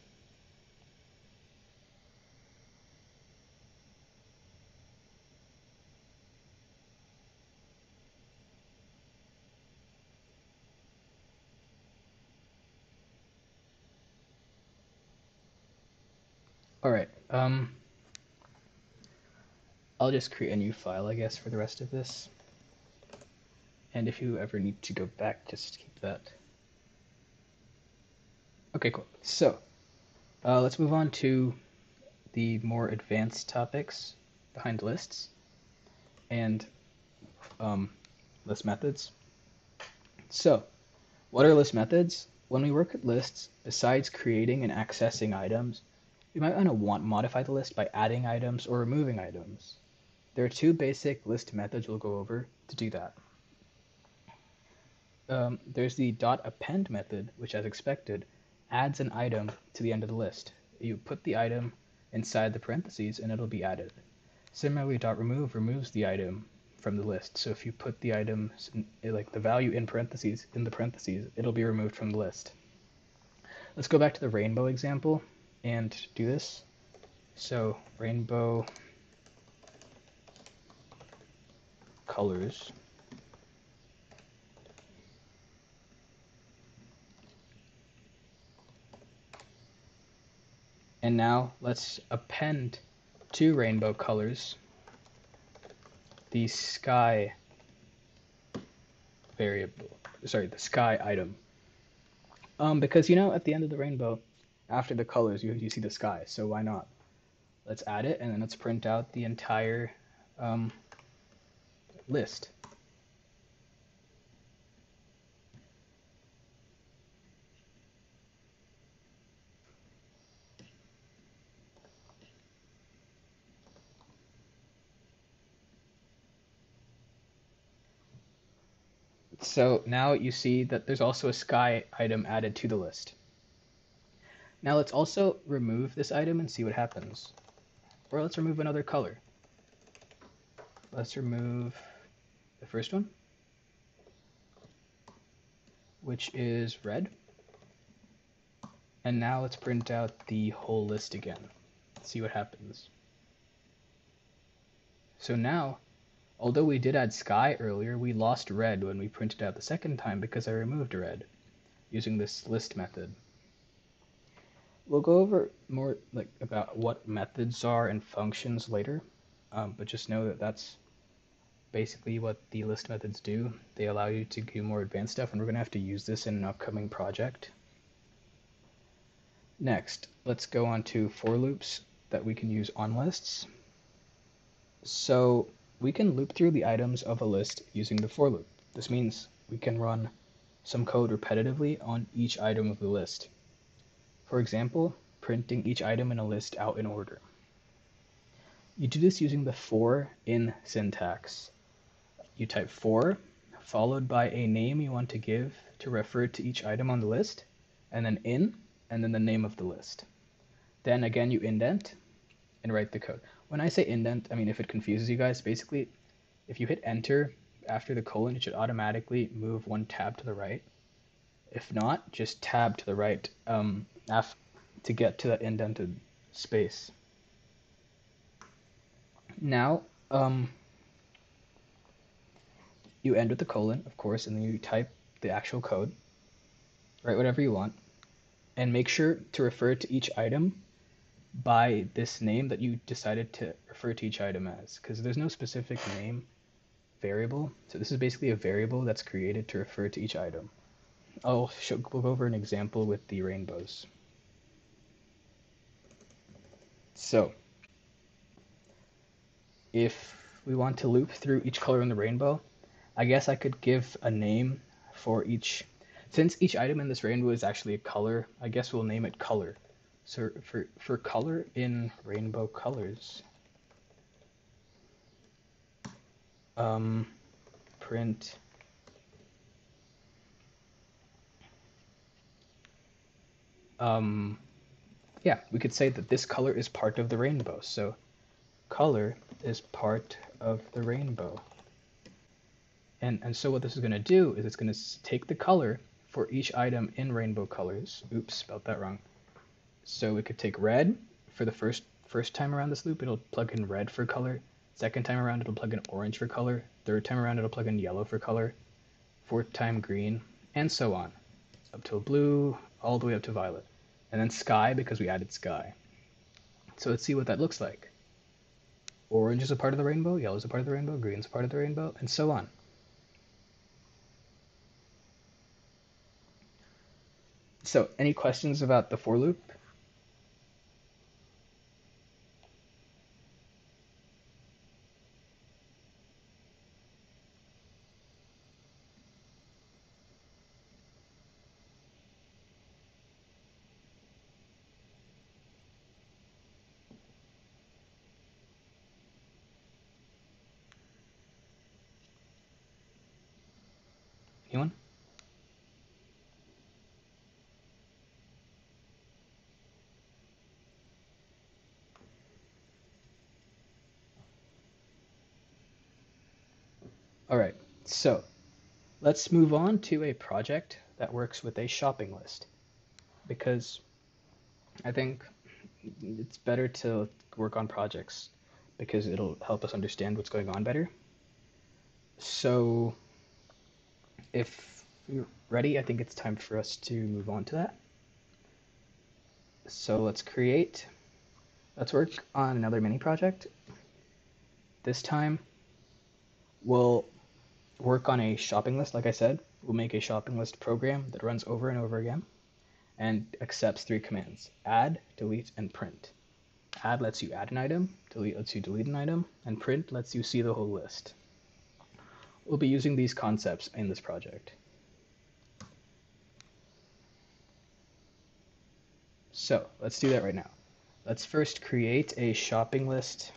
All right. Um, I'll just create a new file, I guess, for the rest of this. And if you ever need to go back, just keep that. Okay, cool. So, uh, let's move on to the more advanced topics behind lists and um, list methods. So, what are list methods? When we work with lists, besides creating and accessing items, we might want to modify the list by adding items or removing items. There are two basic list methods we'll go over to do that. Um, there's the dot append method, which as expected, adds an item to the end of the list. You put the item inside the parentheses and it'll be added. Similarly, dot remove removes the item from the list. So if you put the item, like the value in parentheses, in the parentheses, it'll be removed from the list. Let's go back to the rainbow example and do this. So rainbow colors. And now let's append two rainbow colors the sky variable, sorry, the sky item. Um, because you know, at the end of the rainbow, after the colors, you, you see the sky, so why not? Let's add it, and then let's print out the entire um, list. So now you see that there's also a sky item added to the list. Now let's also remove this item and see what happens. Or let's remove another color. Let's remove the first one, which is red. And now let's print out the whole list again. See what happens. So now Although we did add sky earlier, we lost red when we printed out the second time because I removed red using this list method. We'll go over more like about what methods are and functions later, um, but just know that that's basically what the list methods do. They allow you to do more advanced stuff, and we're going to have to use this in an upcoming project. Next, let's go on to for loops that we can use on lists. So we can loop through the items of a list using the for loop. This means we can run some code repetitively on each item of the list. For example, printing each item in a list out in order. You do this using the for in syntax. You type for, followed by a name you want to give to refer to each item on the list, and then in, and then the name of the list. Then again you indent and write the code. When I say indent, I mean if it confuses you guys, basically, if you hit enter after the colon, it should automatically move one tab to the right. If not, just tab to the right um, to get to that indented space. Now, um, you end with the colon, of course, and then you type the actual code. Write whatever you want, and make sure to refer to each item by this name that you decided to refer to each item as, because there's no specific name variable. So this is basically a variable that's created to refer to each item. I'll show, we'll go over an example with the rainbows. So, if we want to loop through each color in the rainbow, I guess I could give a name for each. Since each item in this rainbow is actually a color, I guess we'll name it color. So for, for color in rainbow colors, um, print um, yeah, we could say that this color is part of the rainbow. So color is part of the rainbow. And, and so what this is going to do is it's going to take the color for each item in rainbow colors. Oops, spelled that wrong. So we could take red for the first first time around this loop, it'll plug in red for color. Second time around, it'll plug in orange for color. Third time around, it'll plug in yellow for color. Fourth time, green, and so on. Up to blue, all the way up to violet. And then sky, because we added sky. So let's see what that looks like. Orange is a part of the rainbow, yellow is a part of the rainbow, green is a part of the rainbow, and so on. So, any questions about the for loop? Anyone? All right, so let's move on to a project that works with a shopping list because I think it's better to work on projects because it'll help us understand what's going on better. So if you're ready, I think it's time for us to move on to that. So let's create, let's work on another mini project. This time we'll work on a shopping list, like I said. We'll make a shopping list program that runs over and over again and accepts three commands, add, delete, and print. Add lets you add an item, delete lets you delete an item, and print lets you see the whole list. We'll be using these concepts in this project. So let's do that right now. Let's first create a shopping list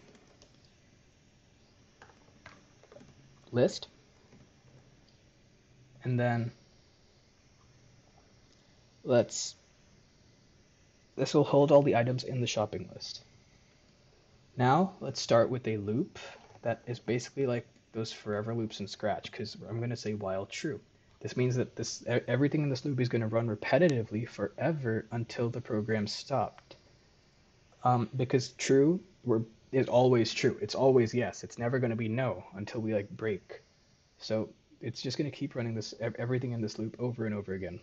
list. And then let's, this will hold all the items in the shopping list. Now let's start with a loop that is basically like those forever loops in Scratch because I'm going to say while true. This means that this everything in this loop is going to run repetitively forever until the program stopped. Um, because true we're, is always true. It's always yes. It's never going to be no until we like break. So it's just going to keep running this everything in this loop over and over again.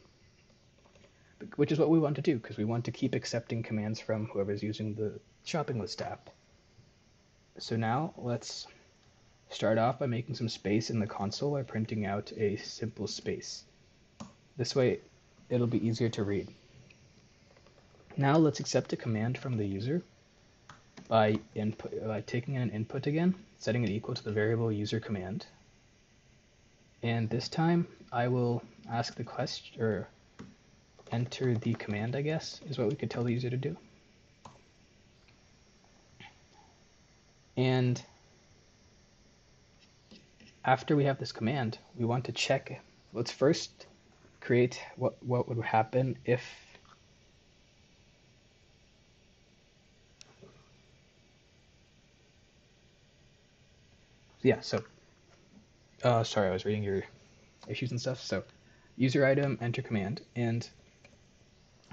Which is what we want to do because we want to keep accepting commands from whoever's using the shopping list app. So now let's Start off by making some space in the console by printing out a simple space. This way it'll be easier to read. Now let's accept a command from the user by, input, by taking an input again, setting it equal to the variable user command. And this time I will ask the question, or enter the command, I guess, is what we could tell the user to do. And after we have this command, we want to check. Let's first create what, what would happen if yeah, so uh, sorry, I was reading your issues and stuff. So user item, enter command. And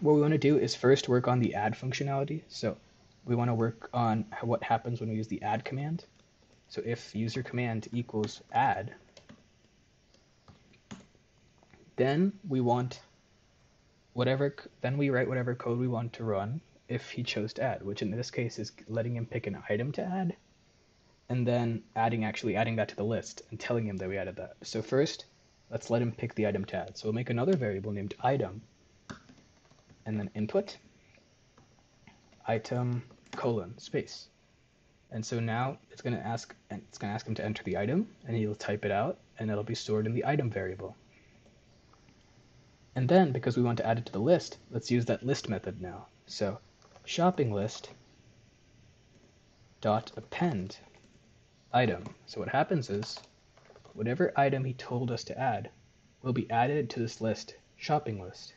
what we want to do is first work on the add functionality. So we want to work on what happens when we use the add command. So if user command equals add, then we want whatever, then we write whatever code we want to run if he chose to add, which in this case is letting him pick an item to add, and then adding, actually adding that to the list and telling him that we added that. So first, let's let him pick the item to add. So we'll make another variable named item, and then input, item, colon, space. And so now it's going to ask and it's going to ask him to enter the item and he'll type it out and it'll be stored in the item variable. And then because we want to add it to the list, let's use that list method now. So shopping list dot append item. So what happens is whatever item he told us to add will be added to this list shopping list.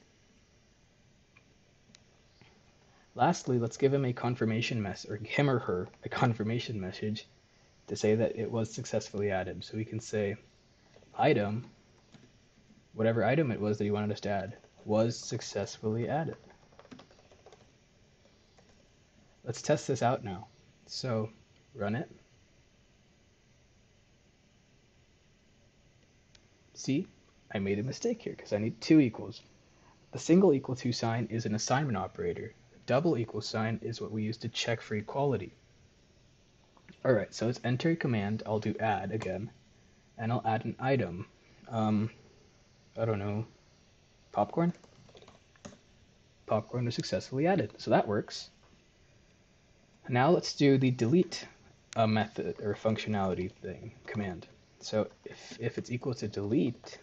Lastly, let's give him a confirmation message, or him or her a confirmation message to say that it was successfully added. So we can say item, whatever item it was that he wanted us to add, was successfully added. Let's test this out now. So run it. See, I made a mistake here because I need two equals. The single equal to sign is an assignment operator, The double equal sign is what we use to check for equality. Alright, so let's enter a command. I'll do add again, and I'll add an item. Um, I don't know, popcorn? Popcorn was successfully added, so that works. Now let's do the delete uh, method or functionality thing command. So if, if it's equal to delete,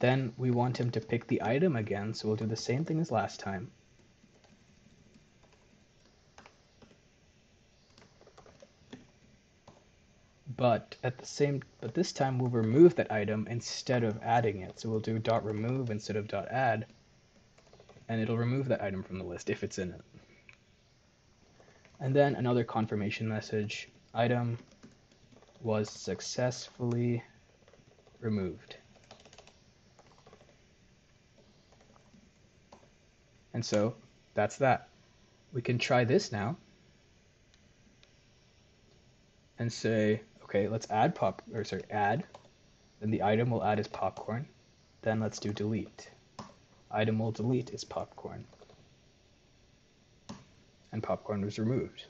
then we want him to pick the item again, so we'll do the same thing as last time. but at the same but this time we'll remove that item instead of adding it. So we'll do dot remove instead of dot add and it'll remove that item from the list if it's in it. And then another confirmation message item was successfully removed and so that's that we can try this now and say Okay, let's add pop, or sorry, add. Then the item we'll add is popcorn. Then let's do delete. Item we'll delete is popcorn. And popcorn was removed.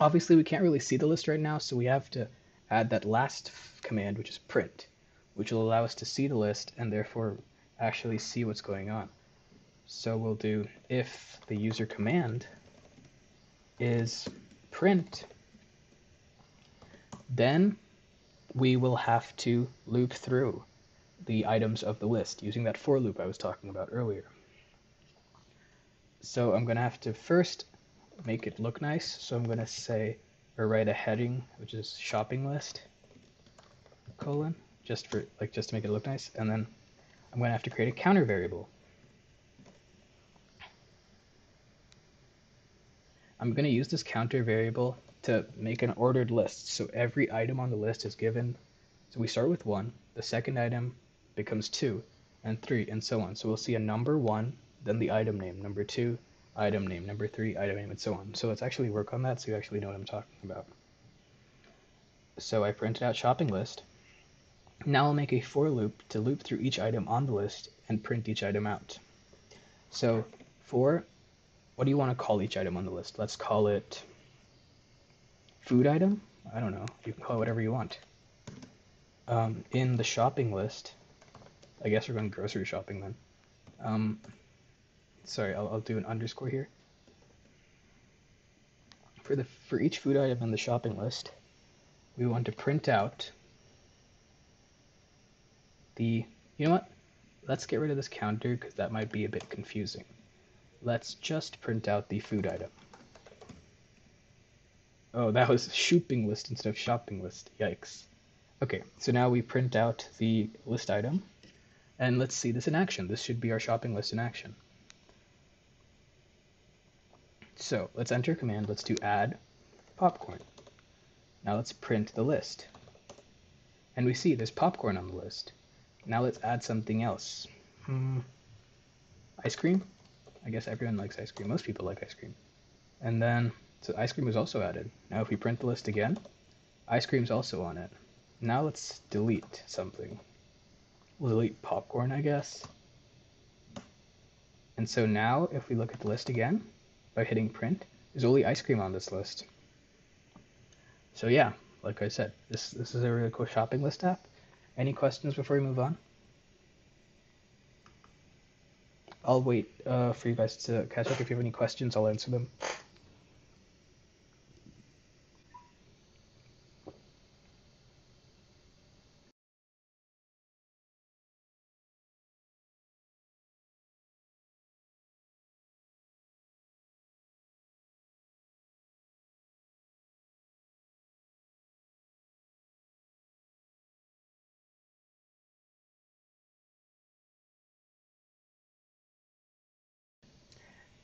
Obviously, we can't really see the list right now, so we have to add that last command, which is print, which will allow us to see the list and therefore actually see what's going on. So we'll do if the user command is print then we will have to loop through the items of the list using that for loop I was talking about earlier. So I'm going to have to first make it look nice. So I'm going to say or write a heading, which is shopping list colon, just for like just to make it look nice. And then I'm going to have to create a counter variable. I'm going to use this counter variable to make an ordered list. So every item on the list is given. So we start with one, the second item becomes two, and three, and so on. So we'll see a number one, then the item name, number two, item name, number three, item name, and so on. So let's actually work on that so you actually know what I'm talking about. So I printed out shopping list. Now I'll make a for loop to loop through each item on the list and print each item out. So for, what do you want to call each item on the list? Let's call it food item. I don't know. You can call it whatever you want. Um, in the shopping list, I guess we're going grocery shopping then. Um, sorry, I'll, I'll do an underscore here. For the for each food item in the shopping list, we want to print out the. You know what? Let's get rid of this counter because that might be a bit confusing. Let's just print out the food item. Oh, that was shopping list instead of shopping list. Yikes. Okay, so now we print out the list item. And let's see this in action. This should be our shopping list in action. So let's enter a command. Let's do add popcorn. Now let's print the list. And we see there's popcorn on the list. Now let's add something else. Hmm. Ice cream? I guess everyone likes ice cream. Most people like ice cream. And then so ice cream was also added. Now if we print the list again, ice cream's also on it. Now let's delete something. We'll delete popcorn, I guess. And so now if we look at the list again, by hitting print, there's only ice cream on this list. So yeah, like I said, this, this is a really cool shopping list app. Any questions before we move on? I'll wait uh, for you guys to catch up. If you have any questions, I'll answer them.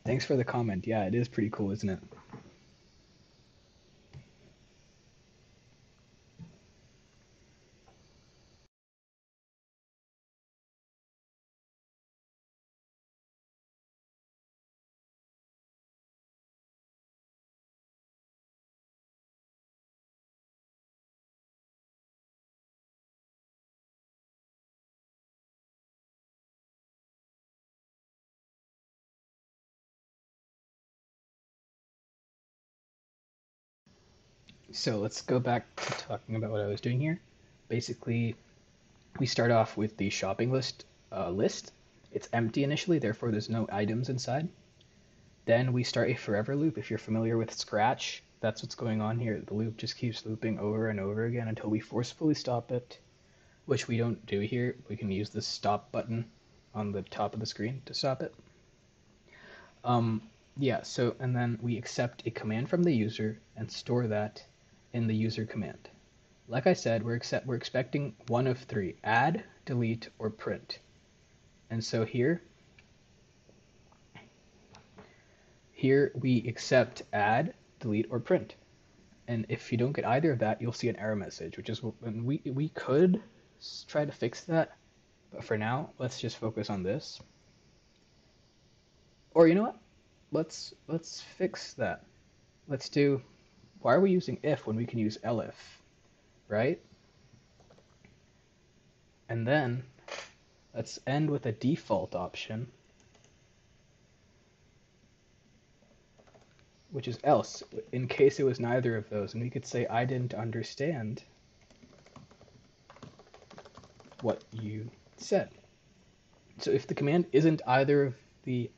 Thanks for the comment. Yeah, it is pretty cool, isn't it? So let's go back to talking about what I was doing here. Basically, we start off with the shopping list uh, list. It's empty initially, therefore there's no items inside. Then we start a forever loop. If you're familiar with Scratch, that's what's going on here. The loop just keeps looping over and over again until we forcefully stop it, which we don't do here. We can use the stop button on the top of the screen to stop it. Um, yeah, so, and then we accept a command from the user and store that in the user command. like I said, we're, accept, we're expecting one of three, add, delete, or print. And so here, here we accept add, delete, or print. And if you don't get either of that, you'll see an error message, which is, we, we could try to fix that, but for now, let's just focus on this. Or you know what? Let's, let's fix that. Let's do, why are we using if when we can use elif, right? And then let's end with a default option, which is else, in case it was neither of those. And we could say, I didn't understand what you said. So if the command isn't either of the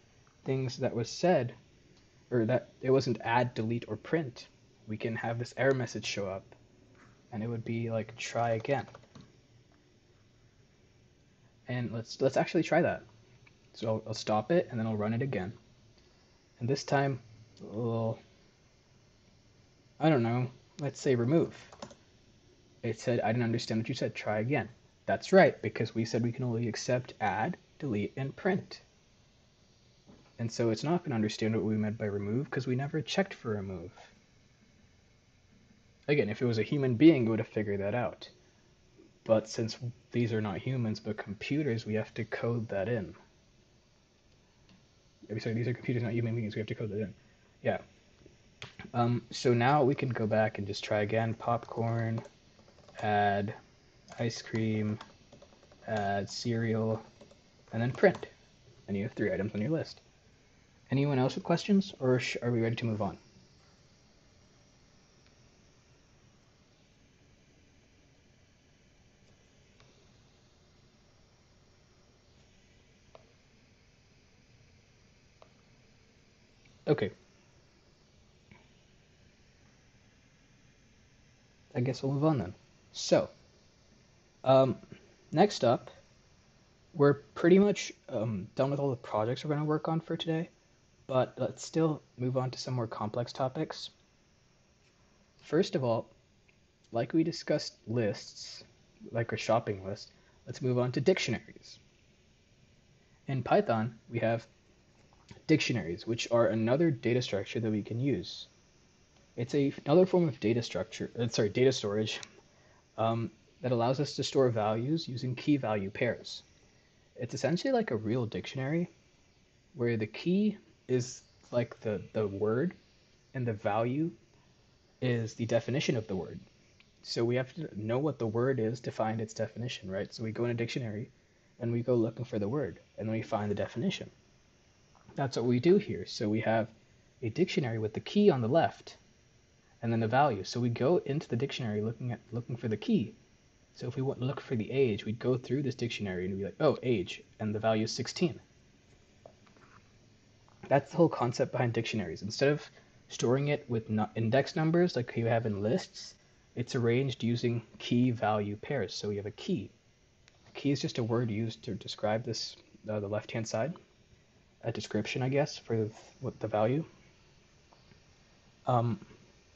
things that was said, or that it wasn't add, delete, or print, we can have this error message show up, and it would be like try again. And let's let's actually try that. So I'll, I'll stop it, and then I'll run it again. And this time, we'll, I don't know, let's say remove. It said, I didn't understand what you said, try again. That's right, because we said we can only accept add, delete, and print. And so it's not going to understand what we meant by remove because we never checked for remove. Again, if it was a human being, it would have figured that out. But since these are not humans but computers, we have to code that in. Sorry, these are computers, not human beings. We have to code that in. Yeah. Um, so now we can go back and just try again. Popcorn, add, ice cream, add cereal, and then print. And you have three items on your list. Anyone else with questions, or are we ready to move on? Okay. I guess we'll move on then. So, um, next up, we're pretty much um, done with all the projects we're going to work on for today, but let's still move on to some more complex topics. First of all, like we discussed lists, like a shopping list, let's move on to dictionaries. In Python, we have dictionaries, which are another data structure that we can use. It's a, another form of data structure, uh, sorry, data storage um, that allows us to store values using key value pairs. It's essentially like a real dictionary where the key is like the, the word and the value is the definition of the word. So we have to know what the word is to find its definition, right? So we go in a dictionary and we go looking for the word and then we find the definition. That's what we do here. So we have a dictionary with the key on the left and then the value. So we go into the dictionary looking at looking for the key. So if we want to look for the age, we'd go through this dictionary and be like, oh, age, and the value is 16. That's the whole concept behind dictionaries. Instead of storing it with index numbers like you have in lists, it's arranged using key value pairs. So we have a key. A key is just a word used to describe this, uh, the left-hand side a description, I guess, for what the value. Um,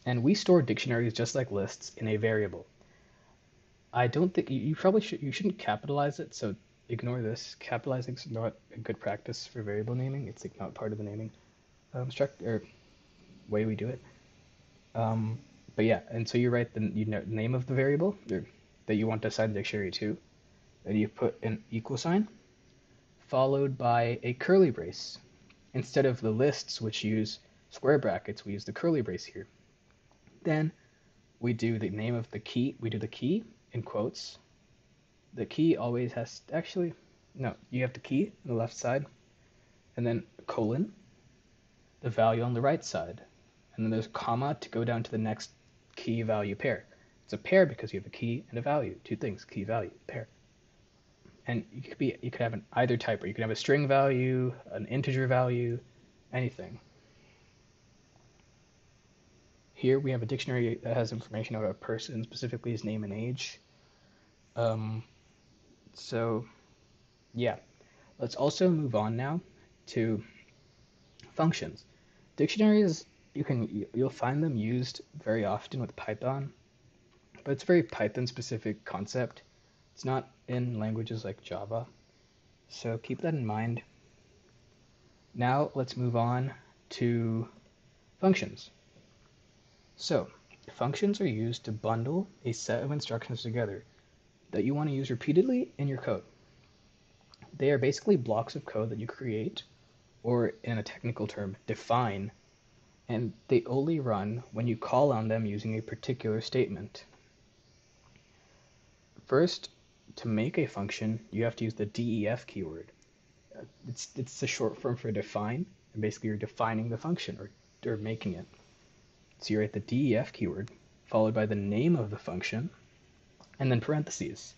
and we store dictionaries just like lists in a variable. I don't think you, you probably should you shouldn't capitalize it, so ignore this. Capitalizing is not a good practice for variable naming. It's like not part of the naming um, or way we do it. Um, but yeah, and so you write the you know, name of the variable that you want to assign the dictionary to, and you put an equal sign, followed by a curly brace. Instead of the lists, which use square brackets, we use the curly brace here. Then we do the name of the key, we do the key in quotes. The key always has, actually, no, you have the key on the left side, and then colon, the value on the right side. And then there's comma to go down to the next key value pair. It's a pair because you have a key and a value, two things, key value, pair and you could be you could have an either type, or you could have a string value, an integer value, anything. Here we have a dictionary that has information about a person, specifically his name and age. Um, so, yeah. Let's also move on now to functions. Dictionaries, you can you'll find them used very often with Python, but it's a very Python specific concept. It's not in languages like Java. So keep that in mind. Now let's move on to functions. So functions are used to bundle a set of instructions together that you want to use repeatedly in your code. They are basically blocks of code that you create, or in a technical term, define, and they only run when you call on them using a particular statement. First, to make a function, you have to use the def keyword. Uh, it's, it's the short form for define, and basically you're defining the function or, or making it. So you write the def keyword, followed by the name of the function, and then parentheses.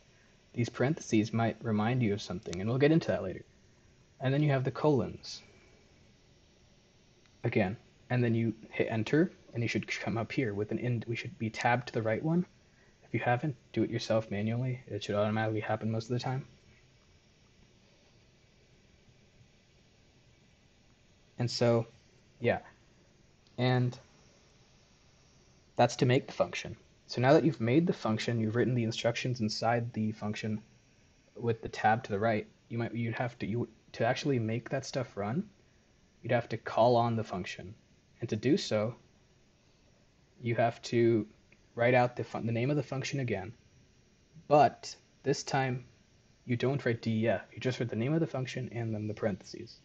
These parentheses might remind you of something, and we'll get into that later. And then you have the colons. Again, and then you hit enter, and you should come up here with an end. We should be tabbed to the right one. If you haven't, do it yourself manually. It should automatically happen most of the time. And so, yeah. And that's to make the function. So now that you've made the function, you've written the instructions inside the function with the tab to the right, you might you'd have to you to actually make that stuff run, you'd have to call on the function. And to do so, you have to write out the, the name of the function again. But this time, you don't write def. You just write the name of the function and then the parentheses.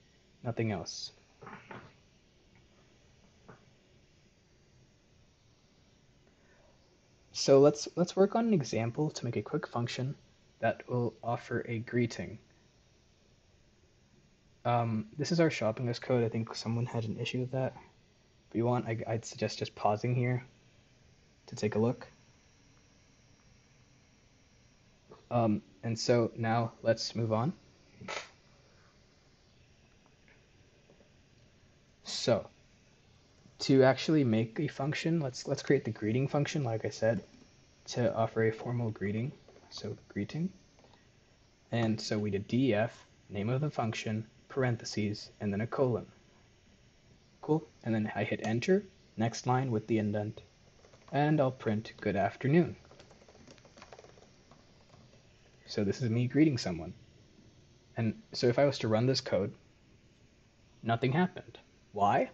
Nothing else. So let's let's work on an example to make a quick function that will offer a greeting. Um, this is our shopping list code. I think someone had an issue with that. If you want, I, I'd suggest just pausing here to take a look. Um, and so now let's move on. So to actually make a function, let's let's create the greeting function, like I said, to offer a formal greeting. So greeting. And so we did def, name of the function, parentheses, and then a colon. Cool. And then I hit enter, next line with the indent, and I'll print good afternoon. So this is me greeting someone. And so if I was to run this code, nothing happened. Why?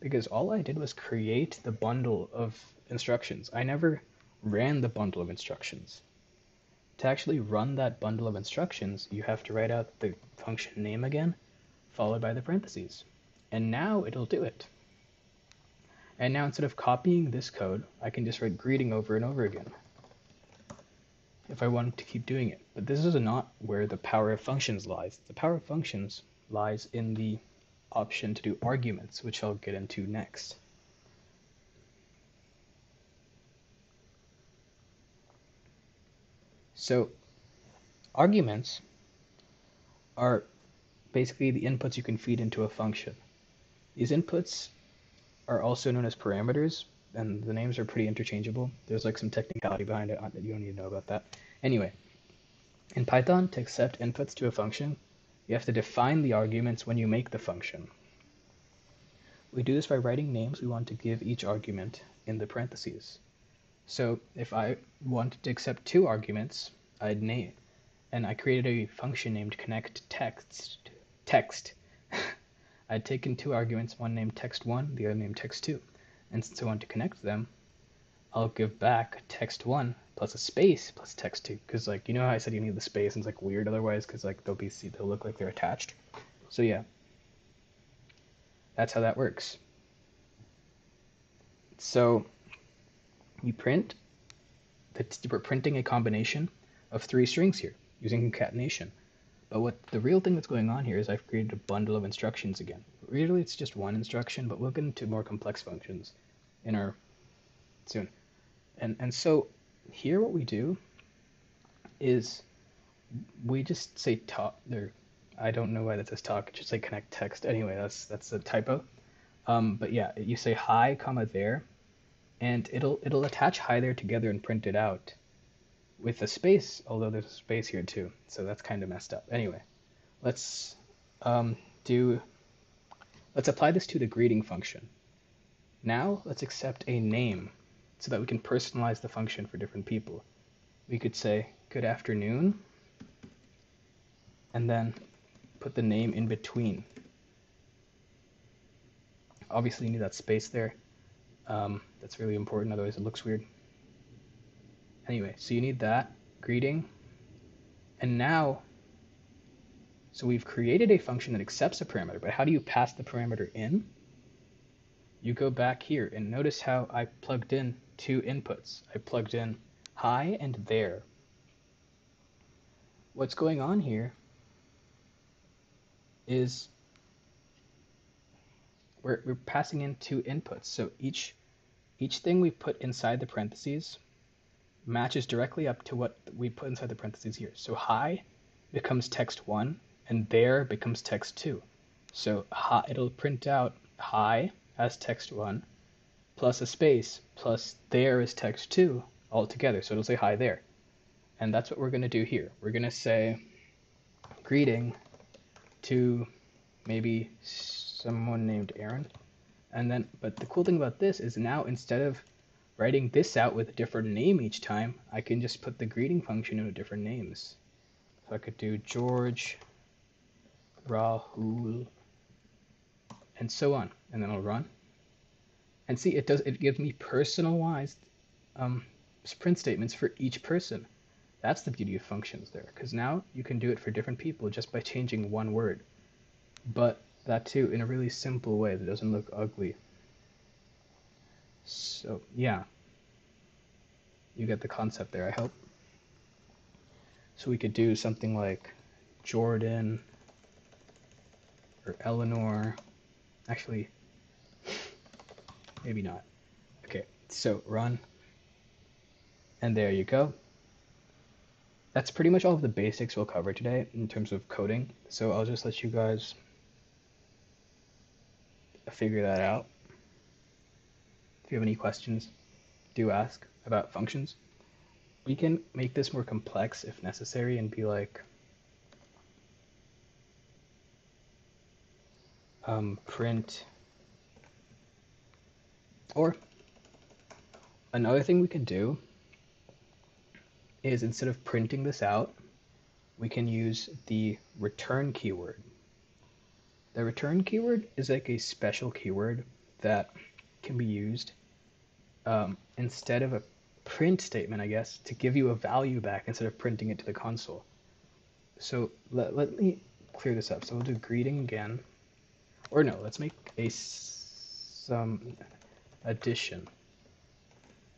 because all I did was create the bundle of instructions. I never ran the bundle of instructions. To actually run that bundle of instructions, you have to write out the function name again, followed by the parentheses. And now it'll do it. And now instead of copying this code, I can just write greeting over and over again if I wanted to keep doing it. But this is not where the power of functions lies. The power of functions lies in the option to do arguments, which I'll get into next. So arguments are basically the inputs you can feed into a function. These inputs are also known as parameters, and the names are pretty interchangeable. There's like some technicality behind it, you don't need to know about that. Anyway, in Python, to accept inputs to a function, you have to define the arguments when you make the function. We do this by writing names we want to give each argument in the parentheses. So if I wanted to accept two arguments, I'd name, and I created a function named connect text. Text. I'd taken two arguments, one named text1, the other named text2. And since I want to connect them, I'll give back text1 plus a space plus text2 because like you know how I said you need the space and it's like weird otherwise because like they'll be they'll look like they're attached. So yeah, that's how that works. So you print we're printing a combination of three strings here using concatenation. But what the real thing that's going on here is I've created a bundle of instructions again. Really, it's just one instruction, but we'll get into more complex functions in our soon. And and so here what we do is we just say talk there I don't know why that says talk, just say connect text. Anyway, that's that's a typo. Um, but yeah, you say hi, comma there, and it'll it'll attach hi there together and print it out with a space, although there's a space here too. So that's kind of messed up. Anyway, let's um, do let's apply this to the greeting function. Now let's accept a name so that we can personalize the function for different people. We could say, good afternoon, and then put the name in between. Obviously, you need that space there. Um, that's really important, otherwise it looks weird. Anyway, so you need that, greeting, and now, so we've created a function that accepts a parameter, but how do you pass the parameter in? You go back here and notice how I plugged in two inputs. I plugged in hi and there. What's going on here is we're, we're passing in two inputs. So each each thing we put inside the parentheses matches directly up to what we put inside the parentheses here. So hi becomes text one and there becomes text two. So hi, it'll print out hi as text one plus a space plus there is text two all together. So it'll say hi there. And that's what we're going to do here. We're going to say greeting to maybe someone named Aaron. And then, but the cool thing about this is now instead of writing this out with a different name each time, I can just put the greeting function into different names. So I could do George, Rahul, and so on. And then I'll run. And see, it does it gives me personalized um, print statements for each person. That's the beauty of functions there, because now you can do it for different people just by changing one word. But that too in a really simple way that doesn't look ugly. So, yeah. You get the concept there, I hope. So we could do something like Jordan or Eleanor. Actually, maybe not. Okay, so run. And there you go. That's pretty much all of the basics we'll cover today in terms of coding. So I'll just let you guys figure that out. You have any questions, do ask about functions. We can make this more complex if necessary and be like um, print or another thing we could do is instead of printing this out, we can use the return keyword. The return keyword is like a special keyword that can be used um, instead of a print statement, I guess, to give you a value back instead of printing it to the console. So let, let me clear this up. So we'll do greeting again. Or no, let's make a some addition.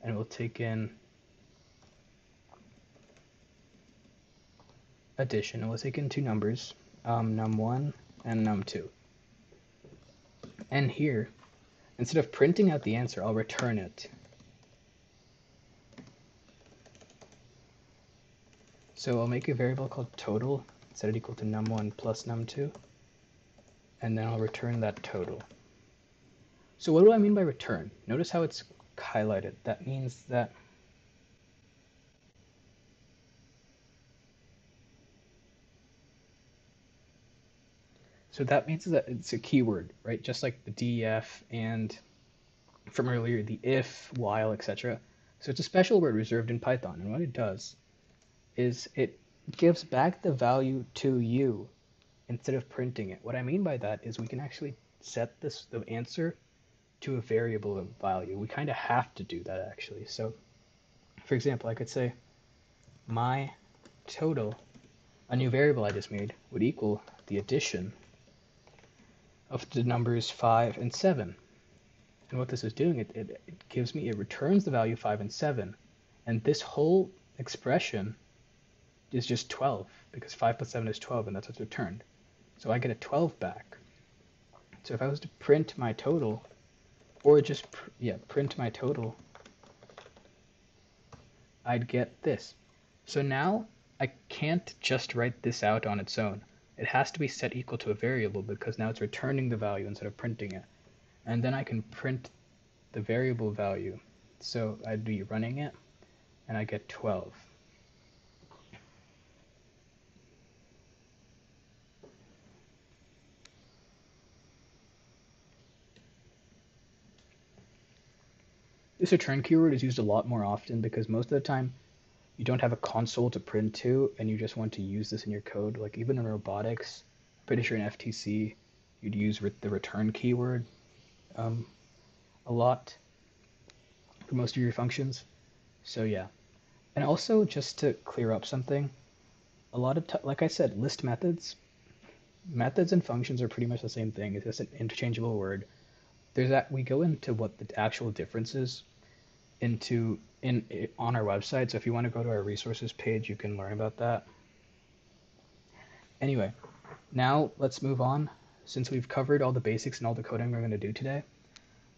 And we'll take in addition. And we'll take in two numbers, um, num1 and num2. And here, instead of printing out the answer, I'll return it. So I'll make a variable called total, set it equal to num1 plus num2, and then I'll return that total. So what do I mean by return? Notice how it's highlighted. That means that So that means that it's a keyword, right? Just like the def and from earlier, the if, while, etc. So it's a special word reserved in Python. And what it does is it gives back the value to you instead of printing it. What I mean by that is we can actually set this the answer to a variable of value. We kind of have to do that actually. So for example, I could say my total, a new variable I just made, would equal the addition of the numbers 5 and 7. And what this is doing, it, it, it gives me, it returns the value 5 and 7. And this whole expression is just 12, because 5 plus 7 is 12, and that's what's returned. So I get a 12 back. So if I was to print my total, or just, pr yeah, print my total, I'd get this. So now I can't just write this out on its own it has to be set equal to a variable because now it's returning the value instead of printing it. And then I can print the variable value. So I'd be running it, and I get 12. This return keyword is used a lot more often because most of the time you don't have a console to print to and you just want to use this in your code. Like even in robotics, pretty sure in FTC you'd use the return keyword um, a lot for most of your functions. So yeah. And also just to clear up something, a lot of t- like I said, list methods, methods and functions are pretty much the same thing. It's just an interchangeable word. There's that we go into what the actual difference is into in on our website. So if you want to go to our resources page, you can learn about that. Anyway, now let's move on. Since we've covered all the basics and all the coding we're going to do today,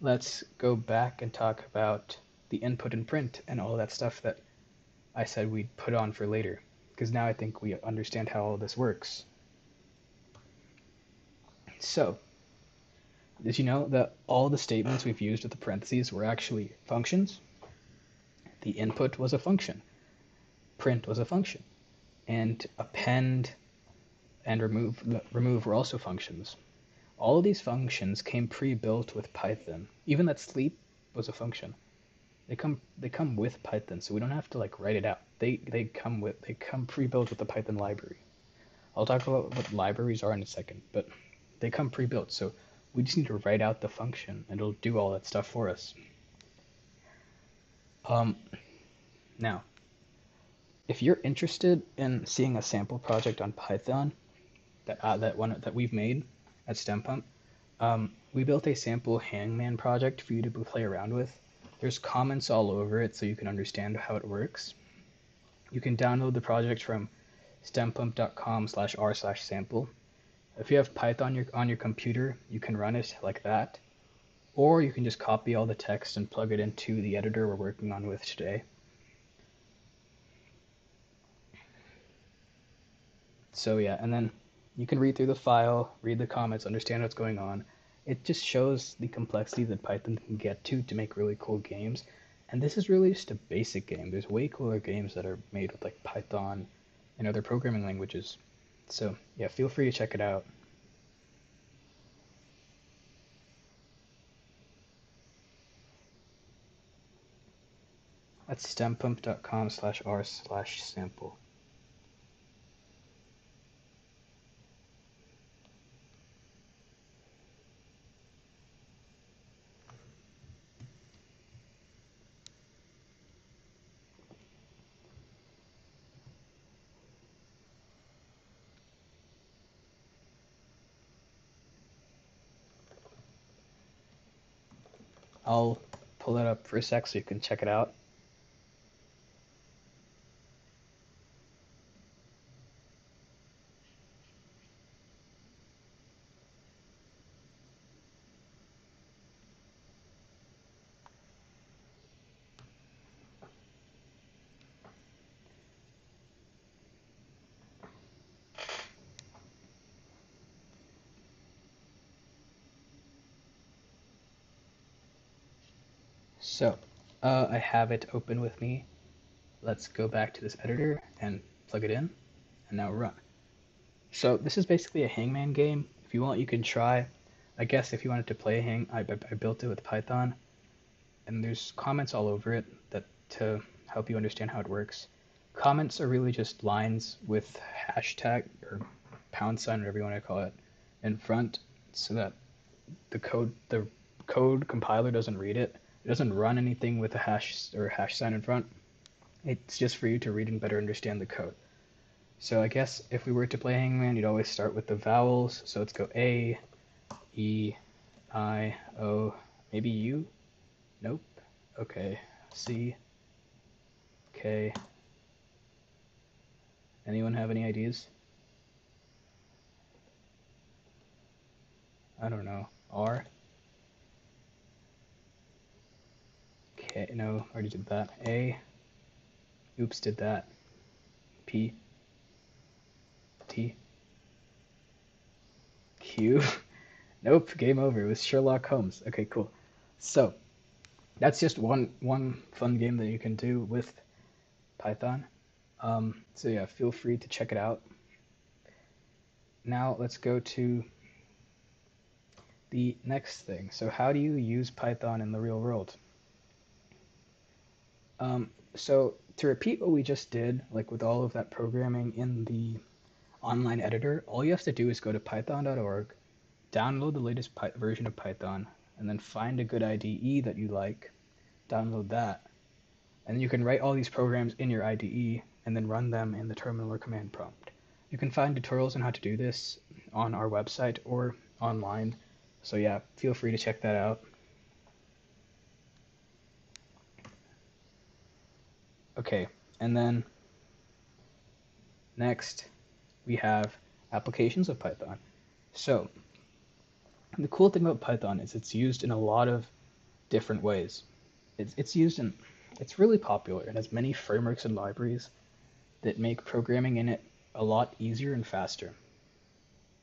let's go back and talk about the input and print and all that stuff that I said we'd put on for later. Because now I think we understand how all this works. So, did you know that all the statements we've used with the parentheses were actually functions? The input was a function, print was a function, and append and remove remove were also functions. All of these functions came pre-built with Python. Even that sleep was a function. They come they come with Python, so we don't have to like write it out. They they come with they come pre-built with the Python library. I'll talk about what libraries are in a second, but they come pre-built, so we just need to write out the function and it'll do all that stuff for us. Um, now, if you're interested in seeing a sample project on Python that uh, that one that we've made at STEMpump, um, we built a sample Hangman project for you to play around with. There's comments all over it so you can understand how it works. You can download the project from stempump.com slash r slash sample. If you have Python on your, on your computer, you can run it like that. Or you can just copy all the text and plug it into the editor we're working on with today. So yeah, and then you can read through the file, read the comments, understand what's going on. It just shows the complexity that Python can get to to make really cool games. And this is really just a basic game. There's way cooler games that are made with like Python and other programming languages. So yeah, feel free to check it out. That's stempump.com slash r slash sample. I'll pull it up for a sec so you can check it out. So, uh, I have it open with me. Let's go back to this editor and plug it in, and now run. So this is basically a hangman game. If you want, you can try. I guess if you wanted to play hang, I, I built it with Python, and there's comments all over it that to help you understand how it works. Comments are really just lines with hashtag or pound sign, whatever you want to call it, in front, so that the code the code compiler doesn't read it it doesn't run anything with a hash or a hash sign in front. It's just for you to read and better understand the code. So I guess if we were to play Hangman, you'd always start with the vowels. So let's go A, E, I, O, maybe U? Nope. Okay. C, K. Anyone have any ideas? I don't know. R? K, no, already did that. A, oops, did that. P, T, Q. nope, game over. It was Sherlock Holmes. Okay, cool. So, that's just one one fun game that you can do with Python. Um, so yeah, feel free to check it out. Now let's go to the next thing. So how do you use Python in the real world? Um, so to repeat what we just did, like with all of that programming in the online editor, all you have to do is go to python.org, download the latest Py- version of Python, and then find a good IDE that you like, download that, and you can write all these programs in your IDE and then run them in the terminal or command prompt. You can find tutorials on how to do this on our website or online. So yeah, feel free to check that out. Okay, and then next we have applications of Python. So the cool thing about Python is it's used in a lot of different ways. It's, it's used in, it's really popular. It has many frameworks and libraries that make programming in it a lot easier and faster.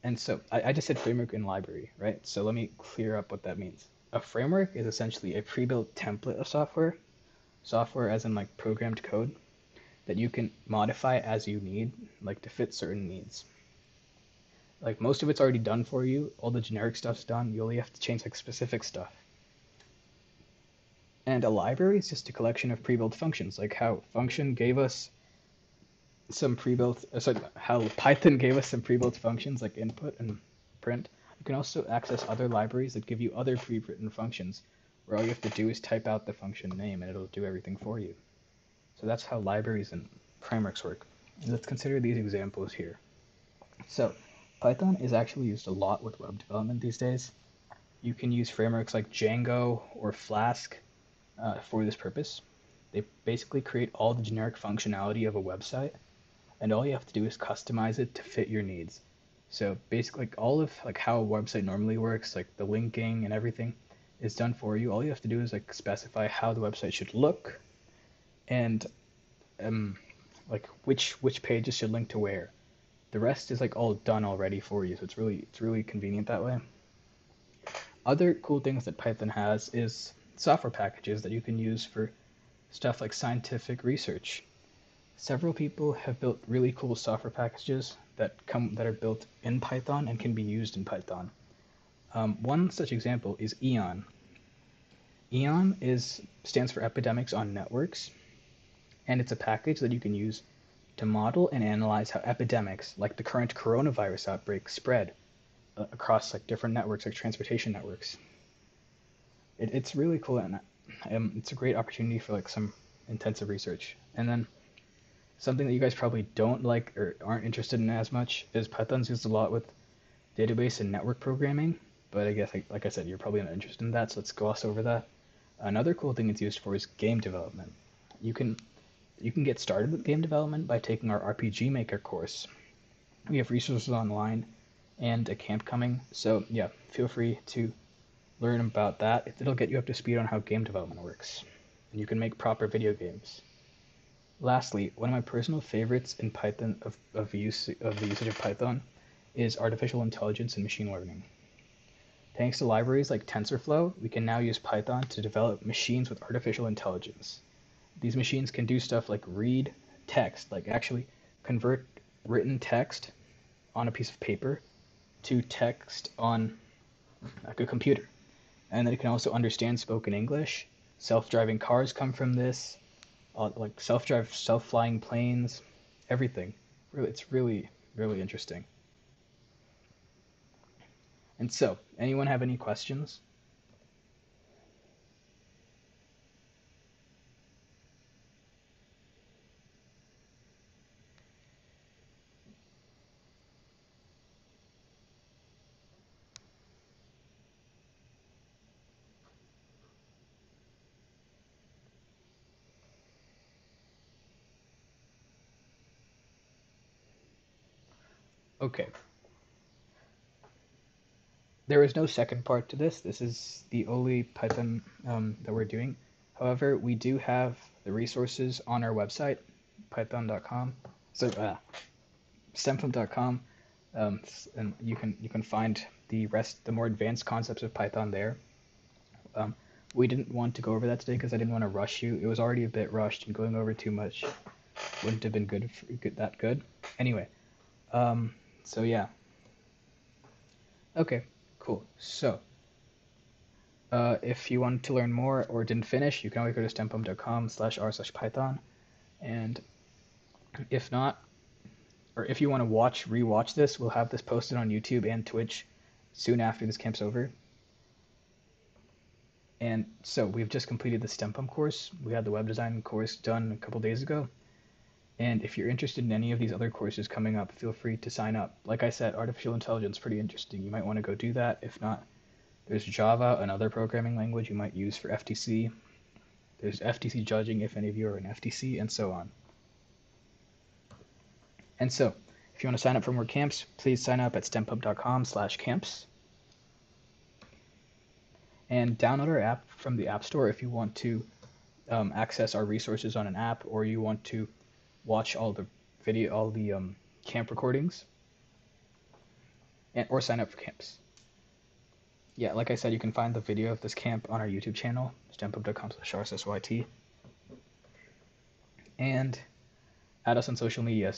And so I, I just said framework and library, right? So let me clear up what that means. A framework is essentially a pre-built template of software, software as in like programmed code, that you can modify as you need, like to fit certain needs. Like most of it's already done for you, all the generic stuff's done, you only have to change like specific stuff. And a library is just a collection of pre-built functions, like how function gave us some pre-built, uh, sorry, how Python gave us some pre-built functions like input and print. You can also access other libraries that give you other pre-written functions, where all you have to do is type out the function name and it'll do everything for you. So that's how libraries and frameworks work. Let's consider these examples here. So Python is actually used a lot with web development these days. You can use frameworks like Django or Flask uh, for this purpose. They basically create all the generic functionality of a website and all you have to do is customize it to fit your needs. So basically, like all of like how a website normally works, like the linking and everything, is done for you. All you have to do is like specify how the website should look, and um, like which which pages should link to where. The rest is like all done already for you, so it's really it's really convenient that way. Other cool things that Python has is software packages that you can use for stuff like scientific research several people have built really cool software packages that come that are built in Python and can be used in Python. Um, one such example is EON. EON is stands for Epidemics on Networks, and it's a package that you can use to model and analyze how epidemics, like the current coronavirus outbreak, spread uh, across like different networks, like transportation networks. It, it's really cool, and um, it's a great opportunity for like some intensive research. And then something that you guys probably don't like or aren't interested in as much is Python's used a lot with database and network programming, but I guess, like, like I said, you're probably not interested in that, so let's gloss over that. Another cool thing it's used for is game development. You can you can get started with game development by taking our RPG Maker course. We have resources online and a camp coming, so yeah, feel free to learn about that. It'll get you up to speed on how game development works, and you can make proper video games. Lastly, one of my personal favorites in Python of, of, use, of the usage of Python is artificial intelligence and machine learning. Thanks to libraries like TensorFlow, we can now use Python to develop machines with artificial intelligence. These machines can do stuff like read text, like actually convert written text on a piece of paper to text on like a computer. And then it can also understand spoken English. Self-driving cars come from this uh, like self-drive, self-flying planes, everything. Really, it's really, really interesting. And so, anyone have any questions? Okay. There is no second part to this. This is the only Python um, that we're doing. However, we do have the resources on our website, python.com. So, uh, stempump.com, um, and you can you can find the rest, the more advanced concepts of Python there. Um, we didn't want to go over that today because I didn't want to rush you. It was already a bit rushed, and going over too much wouldn't have been good, for, good that good. Anyway, um, so yeah. Okay, cool. So Uh, if you want to learn more or didn't finish, you can always go to stempump.com slash r slash python. And if not, or if you want to watch, rewatch this, we'll have this posted on YouTube and Twitch soon after this camp's over. And so we've just completed the STEMpump course. We had the web design course done a couple days ago. And if you're interested in any of these other courses coming up, feel free to sign up. Like I said, artificial intelligence is pretty interesting. You might want to go do that. If not, there's Java, another programming language you might use for FTC. There's FTC judging if any of you are in FTC, and so on. And so, if you want to sign up for more camps, please sign up at stempump.com slash camps. And download our app from the App Store if you want to um, access our resources on an app or you want to watch all the video, all the um, camp recordings, and or sign up for camps. Yeah, like I said, you can find the video of this camp on our YouTube channel, stempump.com slash And add us on social media,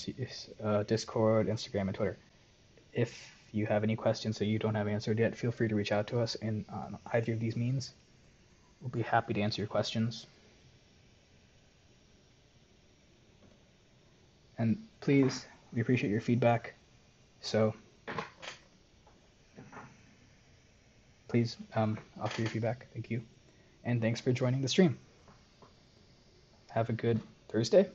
uh, Discord, Instagram, and Twitter. If you have any questions that you don't have answered yet, feel free to reach out to us in either of these means. We'll be happy to answer your questions. And please, we appreciate your feedback. So please um, offer your feedback. Thank you. And thanks for joining the stream. Have a good Thursday.